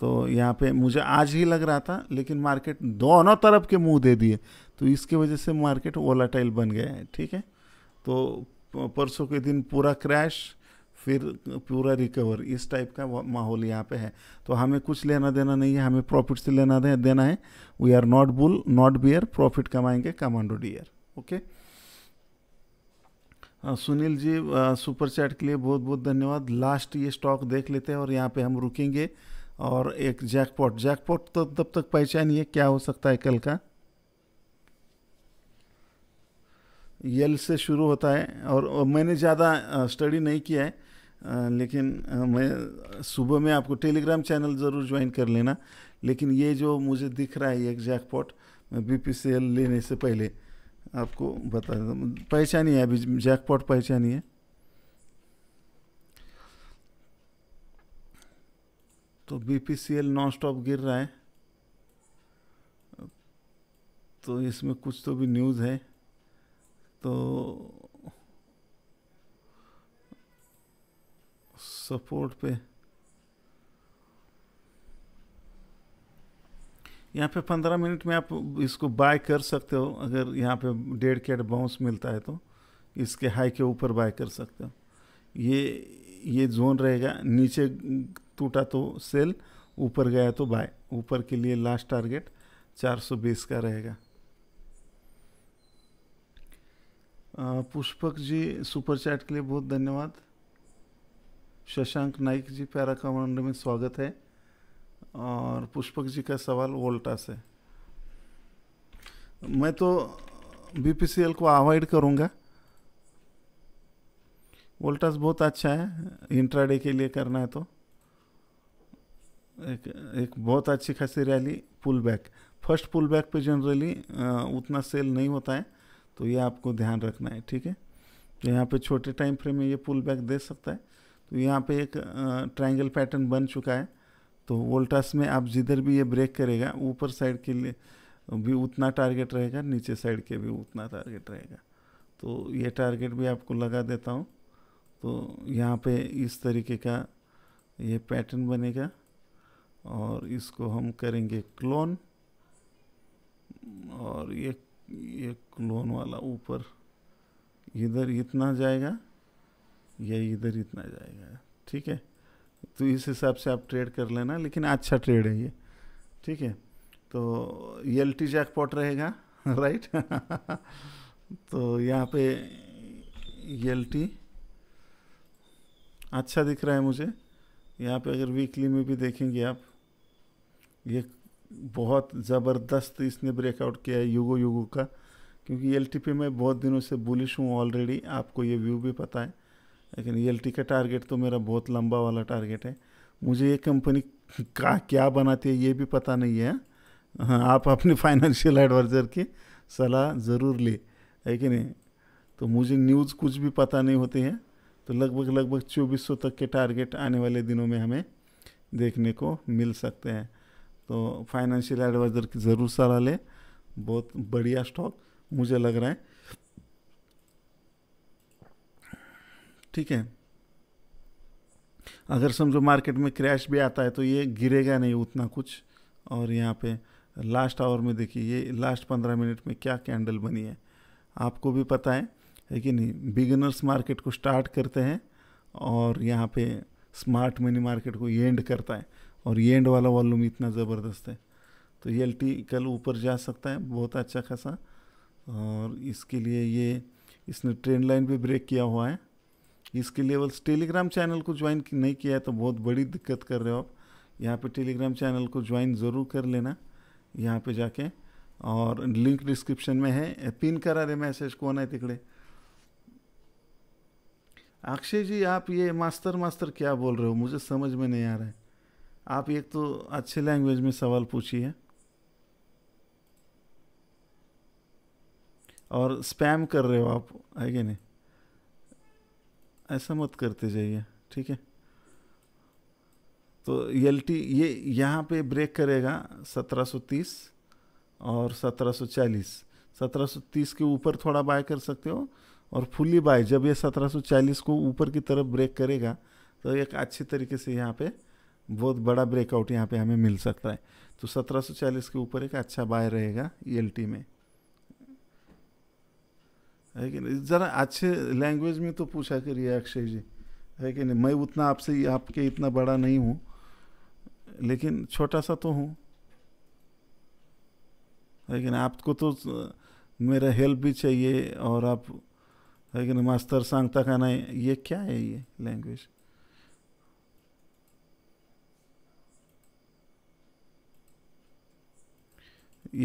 तो यहाँ पे मुझे आज ही लग रहा था, लेकिन मार्केट दोनों तरफ़ के मुँह दे दिए। तो इसके वजह से मार्केट वॉलाटाइल बन गया है, ठीक है? तो परसों के दिन पूरा क्रैश फिर पूरा रिकवर इस टाइप का माहौल यहाँ पे है। तो हमें कुछ लेना देना नहीं है हमें प्रॉफिट से लेना दे, देना है। We are not bull not bear profit कमाएँगे commando dear okay Sunil ji super chat के लिए बहुत बहुत धन्यवाद। लास्ट ये स्टॉक देख लेते हैं और यहाँ पे हम रुकेंगे। और एक जैकपॉट जैकपॉट तो तब तक पहचान पहचानिए क्या हो सकता है कल का। यल से शुरू होता है और मैंने ज़्यादा स्टडी नहीं किया है। लेकिन मैं सुबह में आपको टेलीग्राम चैनल ज़रूर ज्वाइन कर लेना। लेकिन ये जो मुझे दिख रहा है एक जैकपॉट मैं एल लेने से पहले आपको बता देता हूँ अभी जैकपॉट पहचानी है। तो B P C L non stop गिर रहा है। तो इसमें कुछ तो भी न्यूज़ है। तो सपोर्ट पे। यहाँ पे पंद्रह मिनट में आप इसको बाय कर सकते हो, अगर यहाँ पे डेढ़ कैट बाउंस मिलता है तो। इसके हाई के ऊपर बाय कर सकते हो। ये ये जोन रहेगा, नीचे टूटा तो सेल, ऊपर गया तो बाय। ऊपर के लिए लास्ट टारगेट 420 का रहेगा। पुष्पक जी, सुपर चैट के लिए बहुत धन्यवाद। शशांक नाइक जी पैरा कमांडर में स्वागत है और पुष्पक जी का सवाल वोल्टा से। मैं तो बीपीसीएल को अवॉइड करूँगा। वोल्टास बहुत अच्छा है इंट्राडे के लिए करना है तो। एक एक बहुत अच्छी खासी rally pull back first pull back पर जनरली उतना सेल नहीं होता है तो ये आपको ध्यान रखना है, ठीक है? तो यहाँ पे छोटे टाइम फ्रेम में ये पुल बैक दे सकता है। तो यहाँ पे एक ट्रायंगल पैटर्न बन चुका है। तो वोल्टास में आप जिधर भी ये ब्रेक करेगा, ऊपर साइड के लिए भी उतना टारगेट रहेगा, नीचे साइड के भी उतना टारगेट रहेगा। तो ये टारगेट भी आपको लगा देता हूँ। तो यहाँ पे इस तरीके का ये पैटर्न बनेगा और इसको हम करेंगे क्लोन और ये ये क्लोन वाला ऊपर इधर इतना जाएगा। या इधर इतना जाएगा। ठीक है? तो इस हिसाब से आप ट्रेड कर लेना, लेकिन अच्छा ट्रेड है ये। ठीक है? तो एल टी जैकपॉट रहेगा राइट तो यहाँ पे एल टी अच्छा दिख रहा है मुझे। यहाँ पे अगर वीकली में भी देखेंगे आप, ये बहुत ज़बरदस्त इसने ब्रेकआउट किया है युगो युगो का, क्योंकि एल टी पे मैं बहुत दिनों से बुलिश हूँ ऑलरेडी आपको ये व्यू भी पता है। लेकिन एल का टारगेट तो मेरा बहुत लंबा वाला टारगेट है। मुझे ये कंपनी का क्या बनाती है ये भी पता नहीं है। हाँ आप अपने फाइनेंशियल एडवाइज़र की सलाह ज़रूर ले, है कि नहीं? तो मुझे न्यूज़ कुछ भी पता नहीं होती है। तो लगभग लगभग चौबीस सौ तक के टारगेट आने वाले दिनों में हमें देखने को मिल सकते हैं। तो फाइनेंशियल एडवाइज़र की ज़रूर सलाह ले। बहुत बढ़िया स्टॉक मुझे लग रहा है। ठीक है? अगर समझो मार्केट में क्रैश भी आता है तो ये गिरेगा नहीं उतना कुछ। और यहाँ पे लास्ट आवर में देखिए, ये लास्ट पंद्रह मिनट में क्या कैंडल बनी है। आपको भी पता है है कि नहीं? बिगिनर्स मार्केट को स्टार्ट करते हैं और यहाँ पे स्मार्ट मनी मार्केट को एंड करता है और ये एंड वाला वॉल्यूम इतना ज़बरदस्त है। तो एल टी कल ऊपर जा सकता है, बहुत अच्छा खासा। और इसके लिए ये, इसने ट्रेंड लाइन भी ब्रेक किया हुआ है। इसके लेवल्स टेलीग्राम चैनल को ज्वाइन नहीं किया है तो बहुत बड़ी दिक्कत कर रहे हो आप। यहाँ पे टेलीग्राम चैनल को ज्वाइन ज़रूर कर लेना। यहाँ पे जाके। और लिंक डिस्क्रिप्शन में है। पिन करा रहे मैसेज कौन है तिकड़े? अक्षय जी, आप ये मास्टर मास्टर क्या बोल रहे हो? मुझे समझ में नहीं आ रहा है। आप एक तो अच्छे लैंग्वेज में सवाल पूछिए। और स्पैम कर रहे हो आप, है कि नहीं? ऐसा मत करते जाइए, ठीक है? तो एल ये यहाँ पे ब्रेक करेगा 1730 और 1740 1730 के ऊपर थोड़ा बाय कर सकते हो और फुली बाय जब ये 1740 को ऊपर की तरफ़ ब्रेक करेगा तो एक अच्छी तरीके से यहाँ पे बहुत बड़ा ब्रेकआउट यहाँ पे हमें मिल सकता है। तो 1740 के ऊपर एक अच्छा बाय रहेगा एल में। है कि नहीं? ज़रा अच्छे लैंग्वेज में तो पूछा करिए, अक्षय जी। है कि नहीं? मैं उतना आपसे आपके इतना बड़ा नहीं हूँ, लेकिन छोटा सा तो हूँ। है कि नहीं? आपको तो मेरा हेल्प भी चाहिए और आप, है कि नहीं मास्टर सांगता नहीं ये क्या है ये language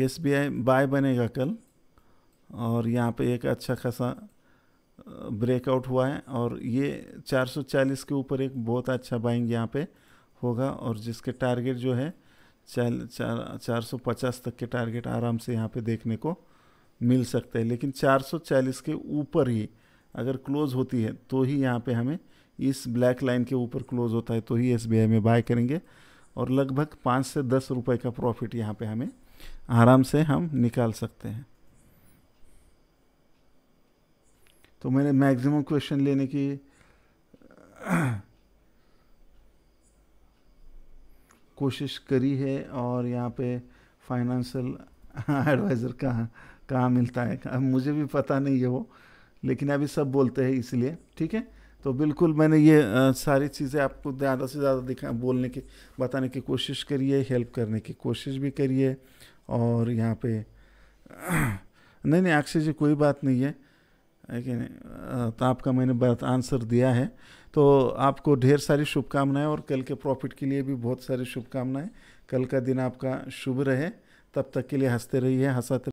S B I buy बनेगा कल। और यहाँ पे एक अच्छा खासा ब्रेकआउट हुआ है और ये 440 के ऊपर एक बहुत अच्छा बाइंग यहाँ पे होगा और जिसके टारगेट जो है चार चार चार सौ पचास तक के टारगेट आराम से यहाँ पे देखने को मिल सकते हैं। लेकिन 440 के ऊपर ही अगर क्लोज होती है तो ही यहाँ पे हमें इस ब्लैक लाइन के ऊपर क्लोज होता है तो ही एसबीआई में बाय करेंगे और लगभग पाँच से दस रुपये का प्रॉफिट यहाँ पे हमें आराम से हम निकाल सकते हैं। तो मैंने मैक्सिमम क्वेश्चन लेने की कोशिश करी है और यहाँ पे फाइनेंशियल एडवाइज़र कहाँ कहाँ मिलता है अब मुझे भी पता नहीं है वो लेकिन अभी सब बोलते हैं इसलिए ठीक है? तो बिल्कुल मैंने ये आ, सारी चीज़ें आपको ज़्यादा से ज़्यादा दिखा बोलने की बताने की कोशिश करिए हेल्प करने की कोशिश भी करिए और यहाँ पे नहीं नहीं अक्षय जी कोई बात नहीं है। लेकिन तो आपका मैंने बात आंसर दिया है। तो आपको ढेर सारी शुभकामनाएँ और कल के प्रॉफिट के लिए भी बहुत सारी शुभकामनाएँ। कल का दिन आपका शुभ रहे। तब तक के लिए हँसते रहिए, हंसाते